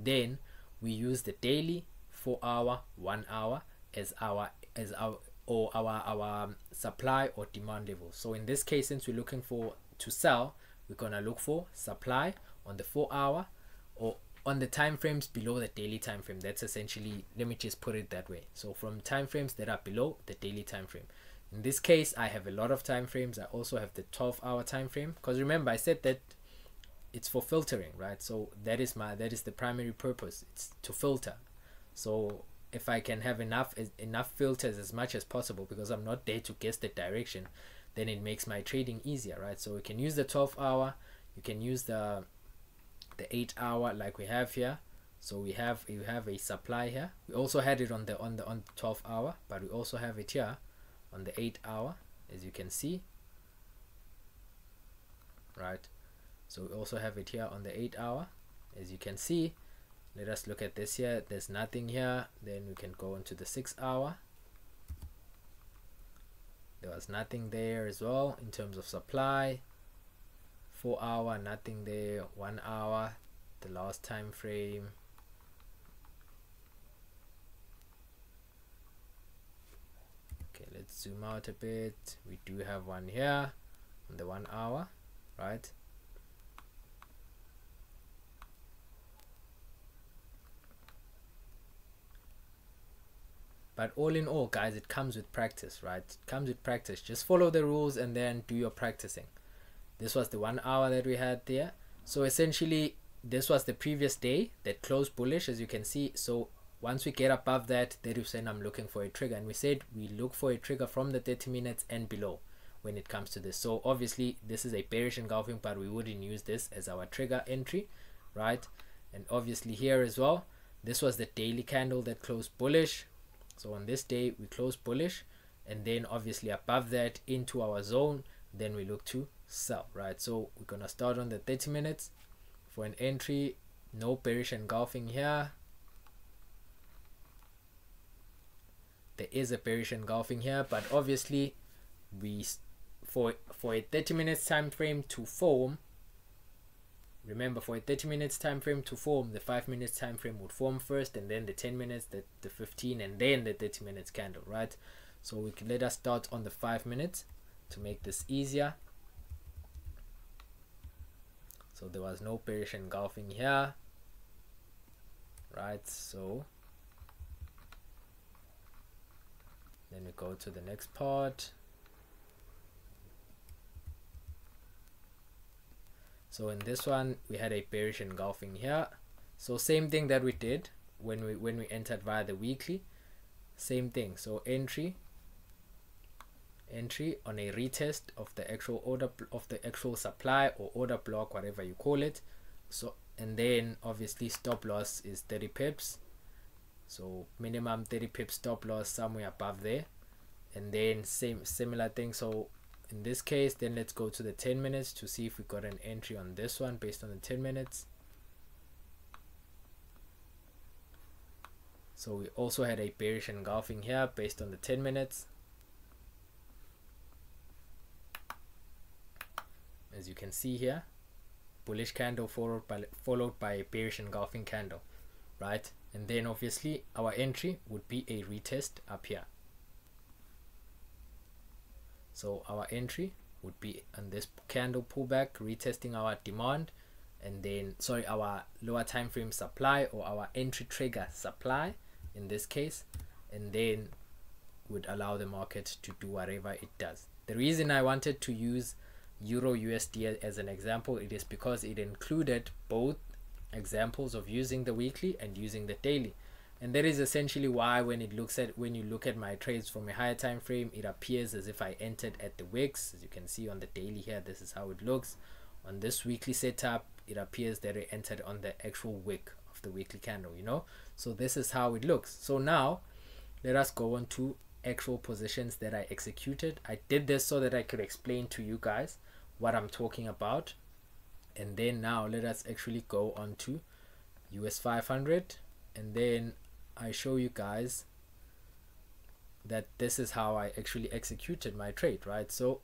then we use the daily four hour one hour as our as our or our our um, supply or demand level. So in this case since we're looking for to sell we're gonna look for supply on the four hour or on the time frames below the daily time frame. That's essentially let me just put it that way. So from time frames that are below the daily time frame. In this case i have a lot of time frames. I also have the 12 hour time frame. Because remember i said that it's for filtering right? So that is my that is the primary purpose. It's to filter. So if i can have enough enough filters as much as possible because i'm not there to guess the direction then it makes my trading easier right? So we can use the 12 hour you can use the the 8 hour like we have here. So we have you have a supply here. We also had it on the on the on the 12 hour but we also have it here on the 8 hour as you can see. Right? So we also have it here on the 8 hour. As you can see let us look at this here. There's nothing here. Then we can go into the 6 hour there was nothing there as well in terms of supply. 4 hour nothing there. 1 hour the last time frame. Okay let's zoom out a bit. We do have one here on the one hour right but all in all guys it comes with practice right? It comes with practice. Just follow the rules and then do your practicing. This was the one hour that we had there. So essentially this was the previous day that closed bullish as you can see. So once we get above that that is when i'm looking for a trigger. And we said we look for a trigger from the 30 minutes and below when it comes to this. So obviously this is a bearish engulfing but we wouldn't use this as our trigger entry right? And obviously here as well this was the daily candle that closed bullish so on this day we close bullish and then obviously above that into our zone then we look to sell right? So we're gonna start on the 30 minutes for an entry. No bearish engulfing here. There is a bearish engulfing here but obviously we for for a 30 minutes time frame to form remember for a 30 minutes time frame to form the 5 minutes time frame would form first and then the 10 minutes the, the 15 and then the 30 minutes candle right? So we can let us start on the 5 minutes to make this easier. So there was no bearish engulfing here right? So then we go to the next part so in this one we had a bearish engulfing here. So same thing that we did when we when we entered via the weekly. Same thing. So entry entry on a retest of the actual order of the actual supply or order block whatever you call it. So and then obviously stop loss is 30 pips. So minimum 30 pips stop loss somewhere above there. And then same similar thing. So in this case then let's go to the 10 minutes to see if we got an entry on this one based on the 10 minutes. So we also had a bearish engulfing here based on the 10 minutes. As you can see here bullish candle followed by followed by a bearish engulfing candle right? And then obviously our entry would be a retest up here so our entry would be on this candle pullback retesting our demand and then sorry our lower time frame supply or our entry trigger supply in this case and then would allow the market to do whatever it does. The reason i wanted to use euro usd as an example it is because it included both examples of using the weekly and using the daily and that is essentially why when it looks at when you look at my trades from a higher time frame it appears as if i entered at the wicks as you can see on the daily here this is how it looks. On this weekly setup it appears that it entered on the actual wick of the weekly candle you know? So this is how it looks. So now let us go on to actual positions that i executed. I did this so that i could explain to you guys what i'm talking about. And then now let us actually go on to us 500 and then I show you guys that this is how I actually executed my trade right? So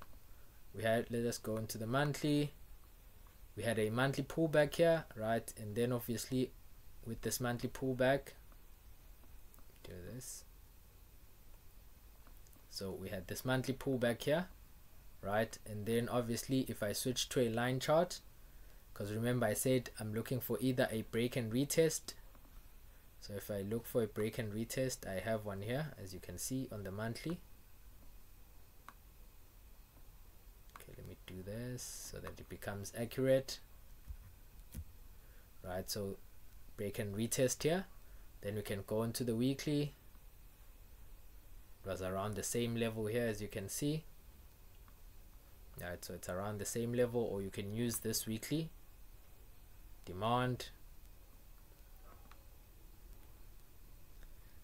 we had let us go into the monthly. We had a monthly pullback here right? And then obviously with this monthly pullback do this. So we had this monthly pullback here right? And then obviously if I switch to a line chart because remember I said I'm looking for either a break and retest so if I look for a break and retest I have one here as you can see on the monthly. Okay let me do this so that it becomes accurate. Right so break and retest here. Then we can go into the weekly. It was around the same level here as you can see. Right so it's around the same level or you can use this weekly. Demand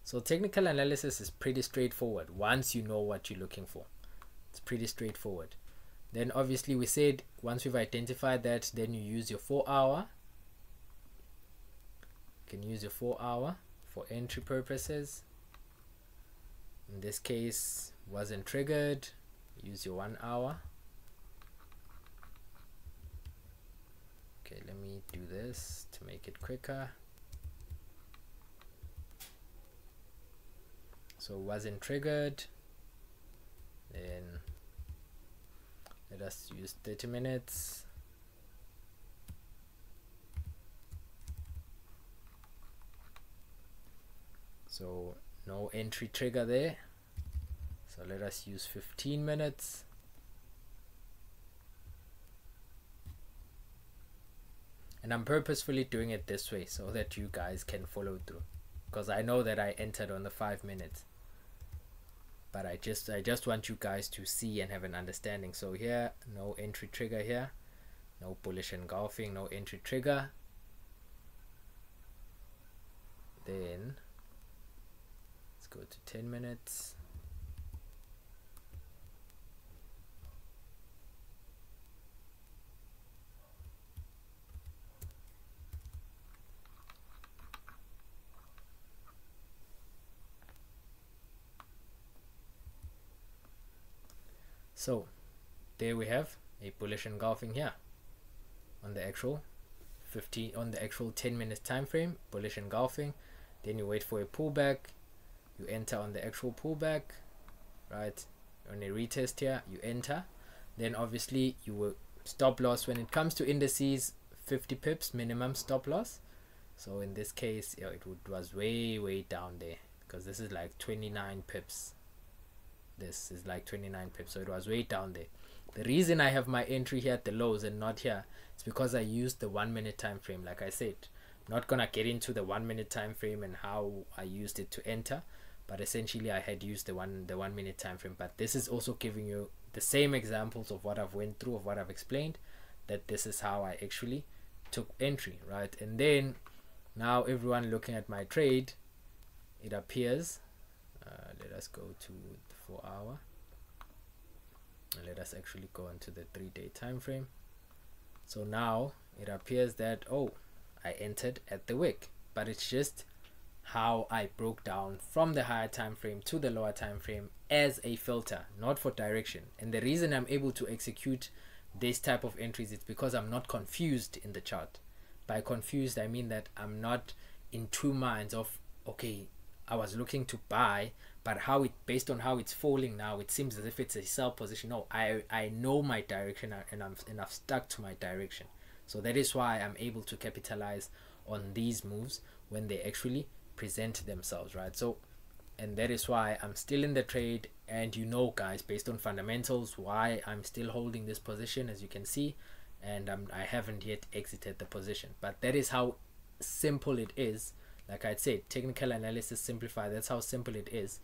so technical analysis is pretty straightforward once you know what you're looking for. It's pretty straightforward. Then obviously we said once we've identified that then you use your four hour. You can use your four hour for entry purposes. In this case wasn't triggered. Use your one hour. Okay let me do this to make it quicker so wasn't triggered. Then let us use 30 minutes. So no entry trigger there. So let us use 15 minutes. And I'm purposefully doing it this way so that you guys can follow through. Because I know that I entered on the five minutes but I just I just want you guys to see and have an understanding. So here no entry trigger here. No bullish engulfing no entry trigger. Then let's go to 10 minutes so there we have a bullish engulfing here. On the actual 50 on the actual 10 minutes time frame bullish engulfing. Then you wait for a pullback. You enter on the actual pullback right? On a retest here you enter. Then obviously you will stop loss. When it comes to indices 50 pips minimum stop loss. So in this case it was way way down there. Because this is like 29 pips this is like 29 pips so it was way down there. The reason i have my entry here at the lows and not here is because i used the one minute time frame like i said. Not gonna get into the one minute time frame and how i used it to enter but essentially i had used the one the one minute time frame. But this is also giving you the same examples of what i've went through of what i've explained that this is how i actually took entry right? And then now everyone looking at my trade it appears uh, let us go to four hour. And let us actually go into the three day time frame. So now it appears that oh I entered at the wick but it's just how I broke down from the higher time frame to the lower time frame as a filter not for direction. And the reason I'm able to execute this type of entries is because I'm not confused in the chart. By confused I mean that I'm not in two minds of okay I was looking to buy but how it based on how it's falling now it seems as if it's a sell position. No i i know my direction uh, and i'm and i've stuck to my direction. So that is why i'm able to capitalize on these moves when they actually present themselves right? So and that is why i'm still in the trade. And you know guys based on fundamentals why i'm still holding this position as you can see. And I'm, i haven't yet exited the position. But that is how simple it is like I said, technical analysis simplified. That's how simple it is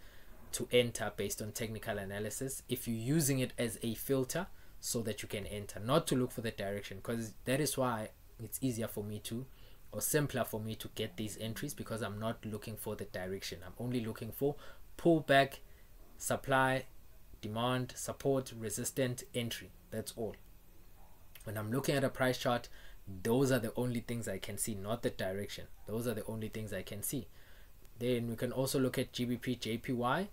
to enter based on technical analysis. If you're using it as a filter so that you can enter, not to look for the direction, because that is why it's easier for me to or simpler for me to get these entries because I'm not looking for the direction. I'm only looking for pullback, supply, demand, support, resistant, entry. That's all. When I'm looking at a price chart, those are the only things I can see not the direction. Those are the only things I can see. Then we can also look at GBP JPY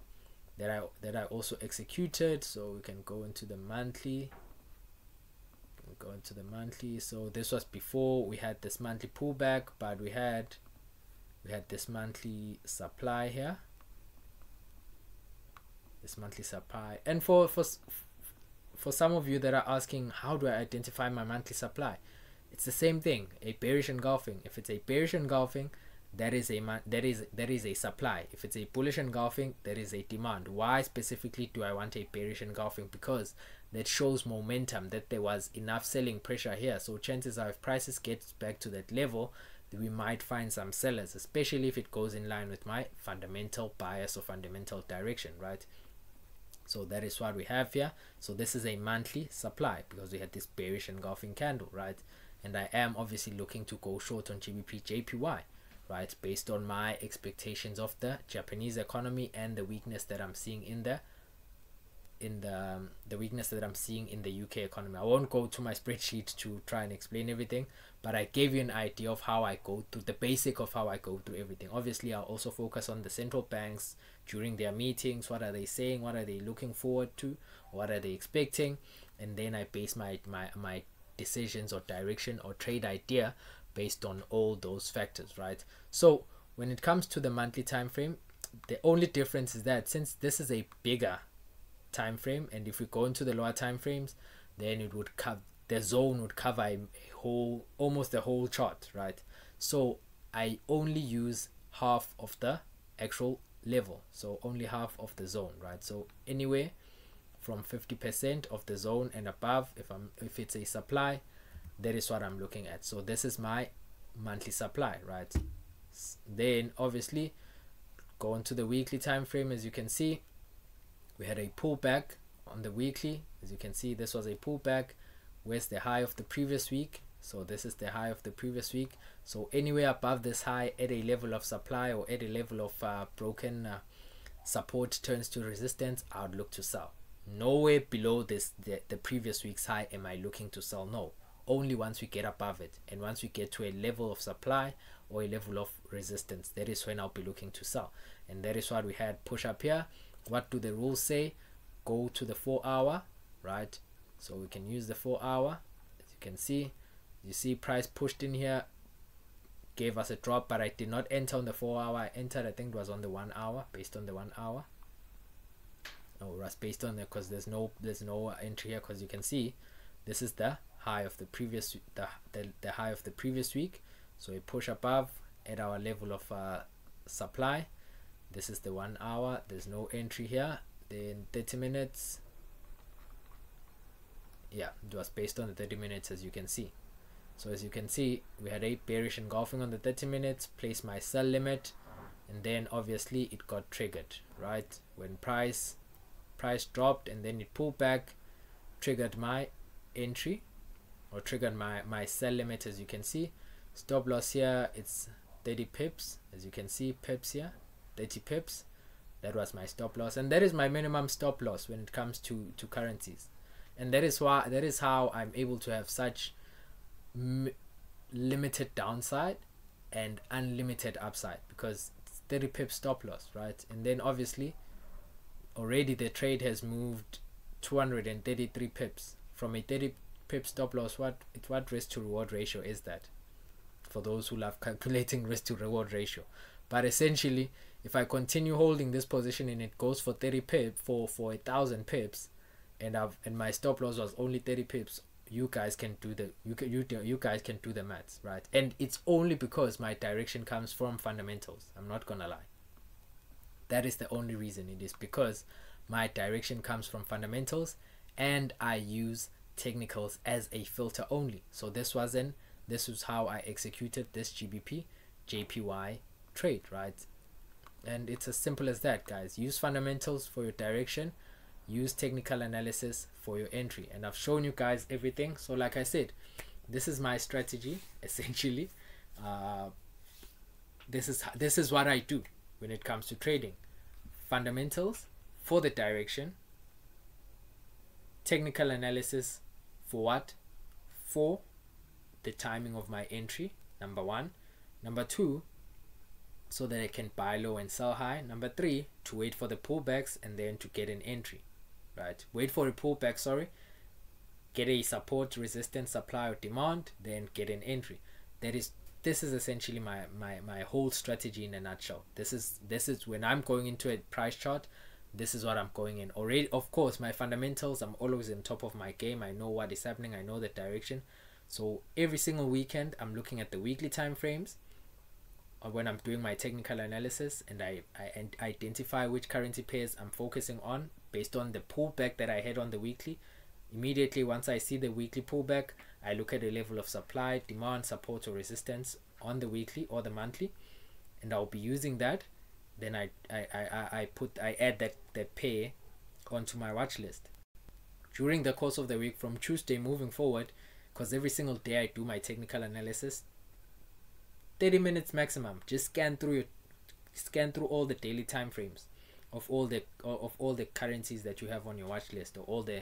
that I that I also executed. So we can go into the monthly. Go into the monthly. So this was before we had this monthly pullback but we had we had this monthly supply here. This monthly supply. And for for for some of you that are asking how do I identify my monthly supply it's the same thing a bearish engulfing if it's a bearish engulfing that is a that is that is a supply. If it's a bullish engulfing there is a demand. Why specifically do i want a bearish engulfing because that shows momentum that there was enough selling pressure here. So chances are if prices get back to that level we might find some sellers especially if it goes in line with my fundamental bias or fundamental direction right? So that is what we have here. So this is a monthly supply because we had this bearish engulfing candle right and I am obviously looking to go short on GBP JPY right? Based on my expectations of the japanese economy and the weakness that i'm seeing in the in the um, the weakness that i'm seeing in the uk economy. I won't go to my spreadsheet to try and explain everything but i gave you an idea of how i go through the basic of how i go through everything. Obviously i'll also focus on the central banks during their meetings. What are they saying? What are they looking forward to? What are they expecting? And then i base my my my decisions or direction or trade idea based on all those factors right? So when it comes to the monthly time frame the only difference is that since this is a bigger time frame and if we go into the lower time frames then it would cover the zone would cover a whole almost the whole chart right? So i only use half of the actual level. So only half of the zone right? So anywhere from 50% of the zone and above if i'm if it's a supply that is what i'm looking at. So this is my monthly supply right? Then obviously go into the weekly time frame as you can see we had a pullback on the weekly. As you can see this was a pullback where's the high of the previous week. So this is the high of the previous week. So anywhere above this high at a level of supply or at a level of uh, broken uh, support turns to resistance i would look to sell nowhere below this the, the previous week's high am i looking to sell. No only once we get above it. And once we get to a level of supply or a level of resistance that is when i'll be looking to sell. And that is what we had push up here. What do the rules say? Go to the four hour right? So we can use the four hour. As you can see you see price pushed in here gave us a drop but i did not enter on the four hour. I entered i think it was on the one hour based on the one hour oh that's based on it because there's no there's no entry here because you can see this is the high of the previous the, the, the high of the previous week. So we push above at our level of uh, supply. This is the one hour. There's no entry here. Then 30 minutes. Yeah it was based on the 30 minutes as you can see. So as you can see we had a bearish engulfing on the 30 minutes place my sell limit and then obviously it got triggered right? When price price dropped and then it pulled back triggered my entry or triggered my my sell limit as you can see. Stop loss here it's 30 pips as you can see pips here 30 pips. That was my stop loss and that is my minimum stop loss when it comes to to currencies. And that is why that is how i'm able to have such limited downside and unlimited upside because 30 pip stop loss right? And then obviously already the trade has moved 233 pips. From a 30 pip stop loss what what risk to reward ratio is that? For those who love calculating risk to reward ratio. But essentially if i continue holding this position and it goes for 30 pip for for a thousand pips and i've and my stop loss was only 30 pips you guys can do the you can you, you guys can do the maths right? And it's only because my direction comes from fundamentals. I'm not gonna lie that is the only reason it is because my direction comes from fundamentals and i use technicals as a filter only. So this wasn't this was how i executed this gbp jpy trade right? And it's as simple as that guys. Use fundamentals for your direction use technical analysis for your entry. And I've shown you guys everything. So like I said this is my strategy essentially. Uh, this is this is what I do when it comes to trading. Fundamentals for the direction. Technical analysis for what? For the timing of my entry number one. Number two so that I can buy low and sell high. Number three to wait for the pullbacks and then to get an entry right? Wait for a pullback sorry. Get a support resistance supply or demand then get an entry. That is this is essentially my my my whole strategy in a nutshell. This is this is when i'm going into a price chart this is what i'm going in. Already of course my fundamentals i'm always in top of my game. I know what is happening. I know the direction. So every single weekend i'm looking at the weekly time frames when I'm doing my technical analysis and I, I identify which currency pairs I'm focusing on based on the pullback that I had on the weekly. Immediately once I see the weekly pullback, I look at the level of supply, demand, support or resistance on the weekly or the monthly and I'll be using that. Then I, I, I, I put I add that, that pair onto my watch list. During the course of the week from Tuesday moving forward, because every single day I do my technical analysis 30 minutes maximum just scan through your scan through all the daily time frames of all the of all the currencies that you have on your watch list or all the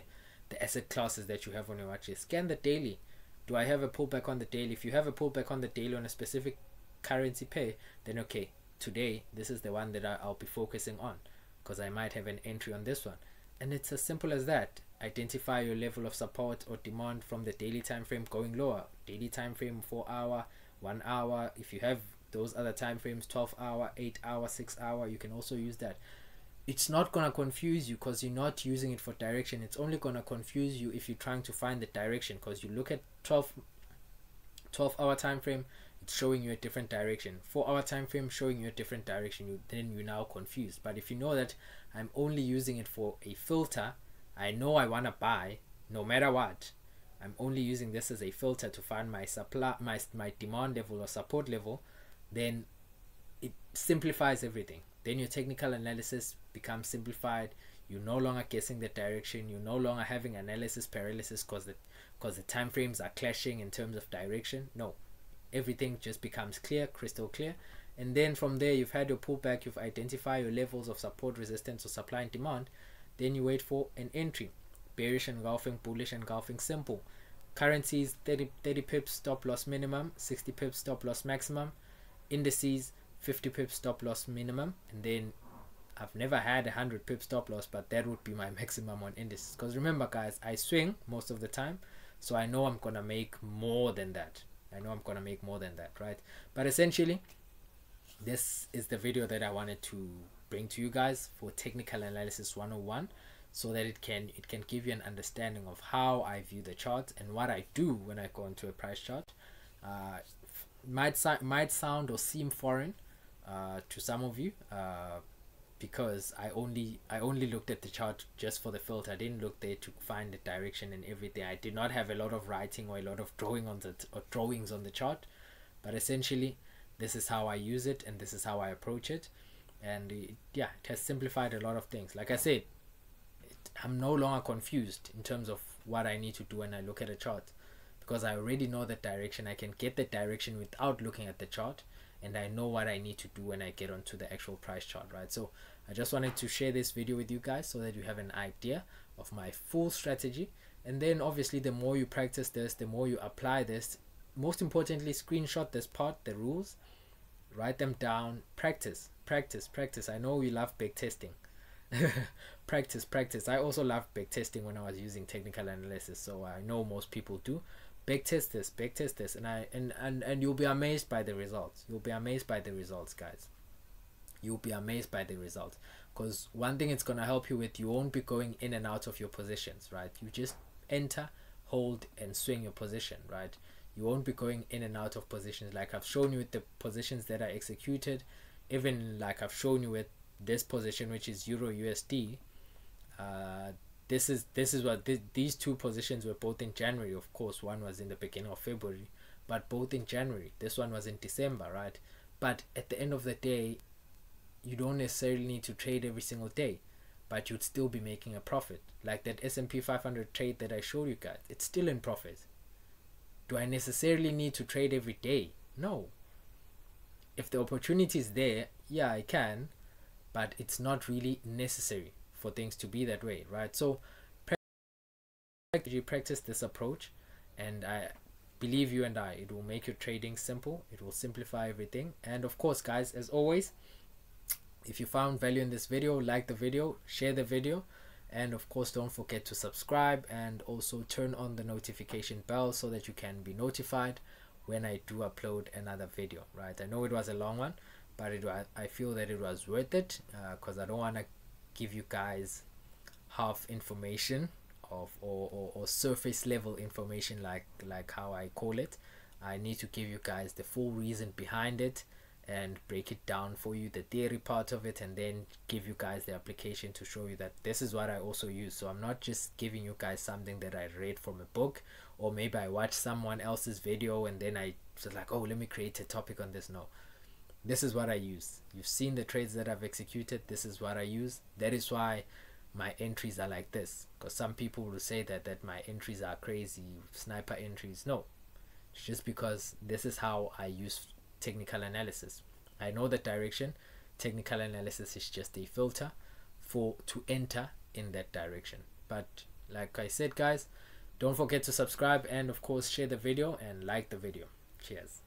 the asset classes that you have on your watch list. Scan the daily. Do i have a pullback on the daily? If you have a pullback on the daily on a specific currency pair then okay today this is the one that I, i'll be focusing on because i might have an entry on this one. And it's as simple as that. Identify your level of support or demand from the daily time frame going lower. Daily time frame 4 hour 1 hour. If you have those other time frames 12 hour 8 hour 6 hour you can also use that it's not gonna confuse you because you're not using it for direction. It's only gonna confuse you if you're trying to find the direction because you look at 12 12 hour time frame it's showing you a different direction. 4 hour time frame showing you a different direction you then you're now confused. But if you know that i'm only using it for a filter i know i want to buy no matter what. I'm only using this as a filter to find my supply my, my demand level or support level then it simplifies everything. Then your technical analysis becomes simplified you're no longer guessing the direction you're no longer having analysis paralysis because the because the time frames are clashing in terms of direction. No everything just becomes clear crystal clear. And then from there you've had your pullback you've identified your levels of support resistance or supply and demand. Then you wait for an entry. Bearish engulfing bullish engulfing simple. Currencies 30 30 pips stop loss minimum 60 pips stop loss maximum. Indices 50 pips stop loss minimum. And then I've never had a 100 pip stop loss but that would be my maximum on indices. Because remember guys I swing most of the time so I know I'm gonna make more than that. I know I'm gonna make more than that right? But essentially this is the video that I wanted to bring to you guys for technical analysis 101 so that it can it can give you an understanding of how I view the chart and what I do when I go into a price chart. Uh, might might sound or seem foreign uh, to some of you uh, because I only I only looked at the chart just for the filter. I didn't look there to find the direction and everything. I did not have a lot of writing or a lot of drawing on the or drawings on the chart, but essentially this is how I use it and this is how I approach it, and it, yeah, it has simplified a lot of things. Like I said, it, I'm no longer confused in terms of what I need to do when I look at a chart because I already know the direction. I can get the direction without looking at the chart and I know what I need to do when I get onto the actual price chart, right? So I just wanted to share this video with you guys so that you have an idea of my full strategy. And then obviously the more you practice this, the more you apply this, most importantly, screenshot this part, the rules, write them down, practice, practice, practice. I know we love big testing. practice, practice. I also love big testing when I was using technical analysis, so I know most people do big test this big test this. And i and and and you'll be amazed by the results. You'll be amazed by the results guys. You'll be amazed by the results. Because one thing it's going to help you with you won't be going in and out of your positions right? You just enter hold and swing your position right? You won't be going in and out of positions. Like i've shown you with the positions that are executed even like i've shown you with this position which is euro usd uh, this is this is what th- these two positions were both in January. Of course, one was in the beginning of February, but both in January. This one was in December, right? But at the end of the day, you don't necessarily need to trade every single day, but you'd still be making a profit. Like that S&P 500 trade that I showed you guys, it's still in profit. Do I necessarily need to trade every day? No. If the opportunity is there, yeah, I can, but it's not really necessary for things to be that way, right? So you practice this approach and I believe you and I, it will make your trading simple. It will simplify everything. And of course, guys, as always, if you found value in this video, like the video, share the video, and of course, don't forget to subscribe and also turn on the notification bell so that you can be notified when I do upload another video, right? I know it was a long one, but it I feel that it was worth it because uh, I don't want to give you guys half information of or, or, or surface level information like like how I call it. I need to give you guys the full reason behind it and break it down for you the theory part of it and then give you guys the application to show you that this is what I also use. So I'm not just giving you guys something that I read from a book or maybe I watch someone else's video and then I just like oh let me create a topic on this. No this is what I use. You've seen the trades that I've executed. This is what I use. That is why my entries are like this. Because some people will say that, that my entries are crazy, sniper entries. No, it's just because this is how I use technical analysis. I know the direction. Technical analysis is just a filter for to enter in that direction. But like I said, guys, don't forget to subscribe and of course share the video and like the video. Cheers.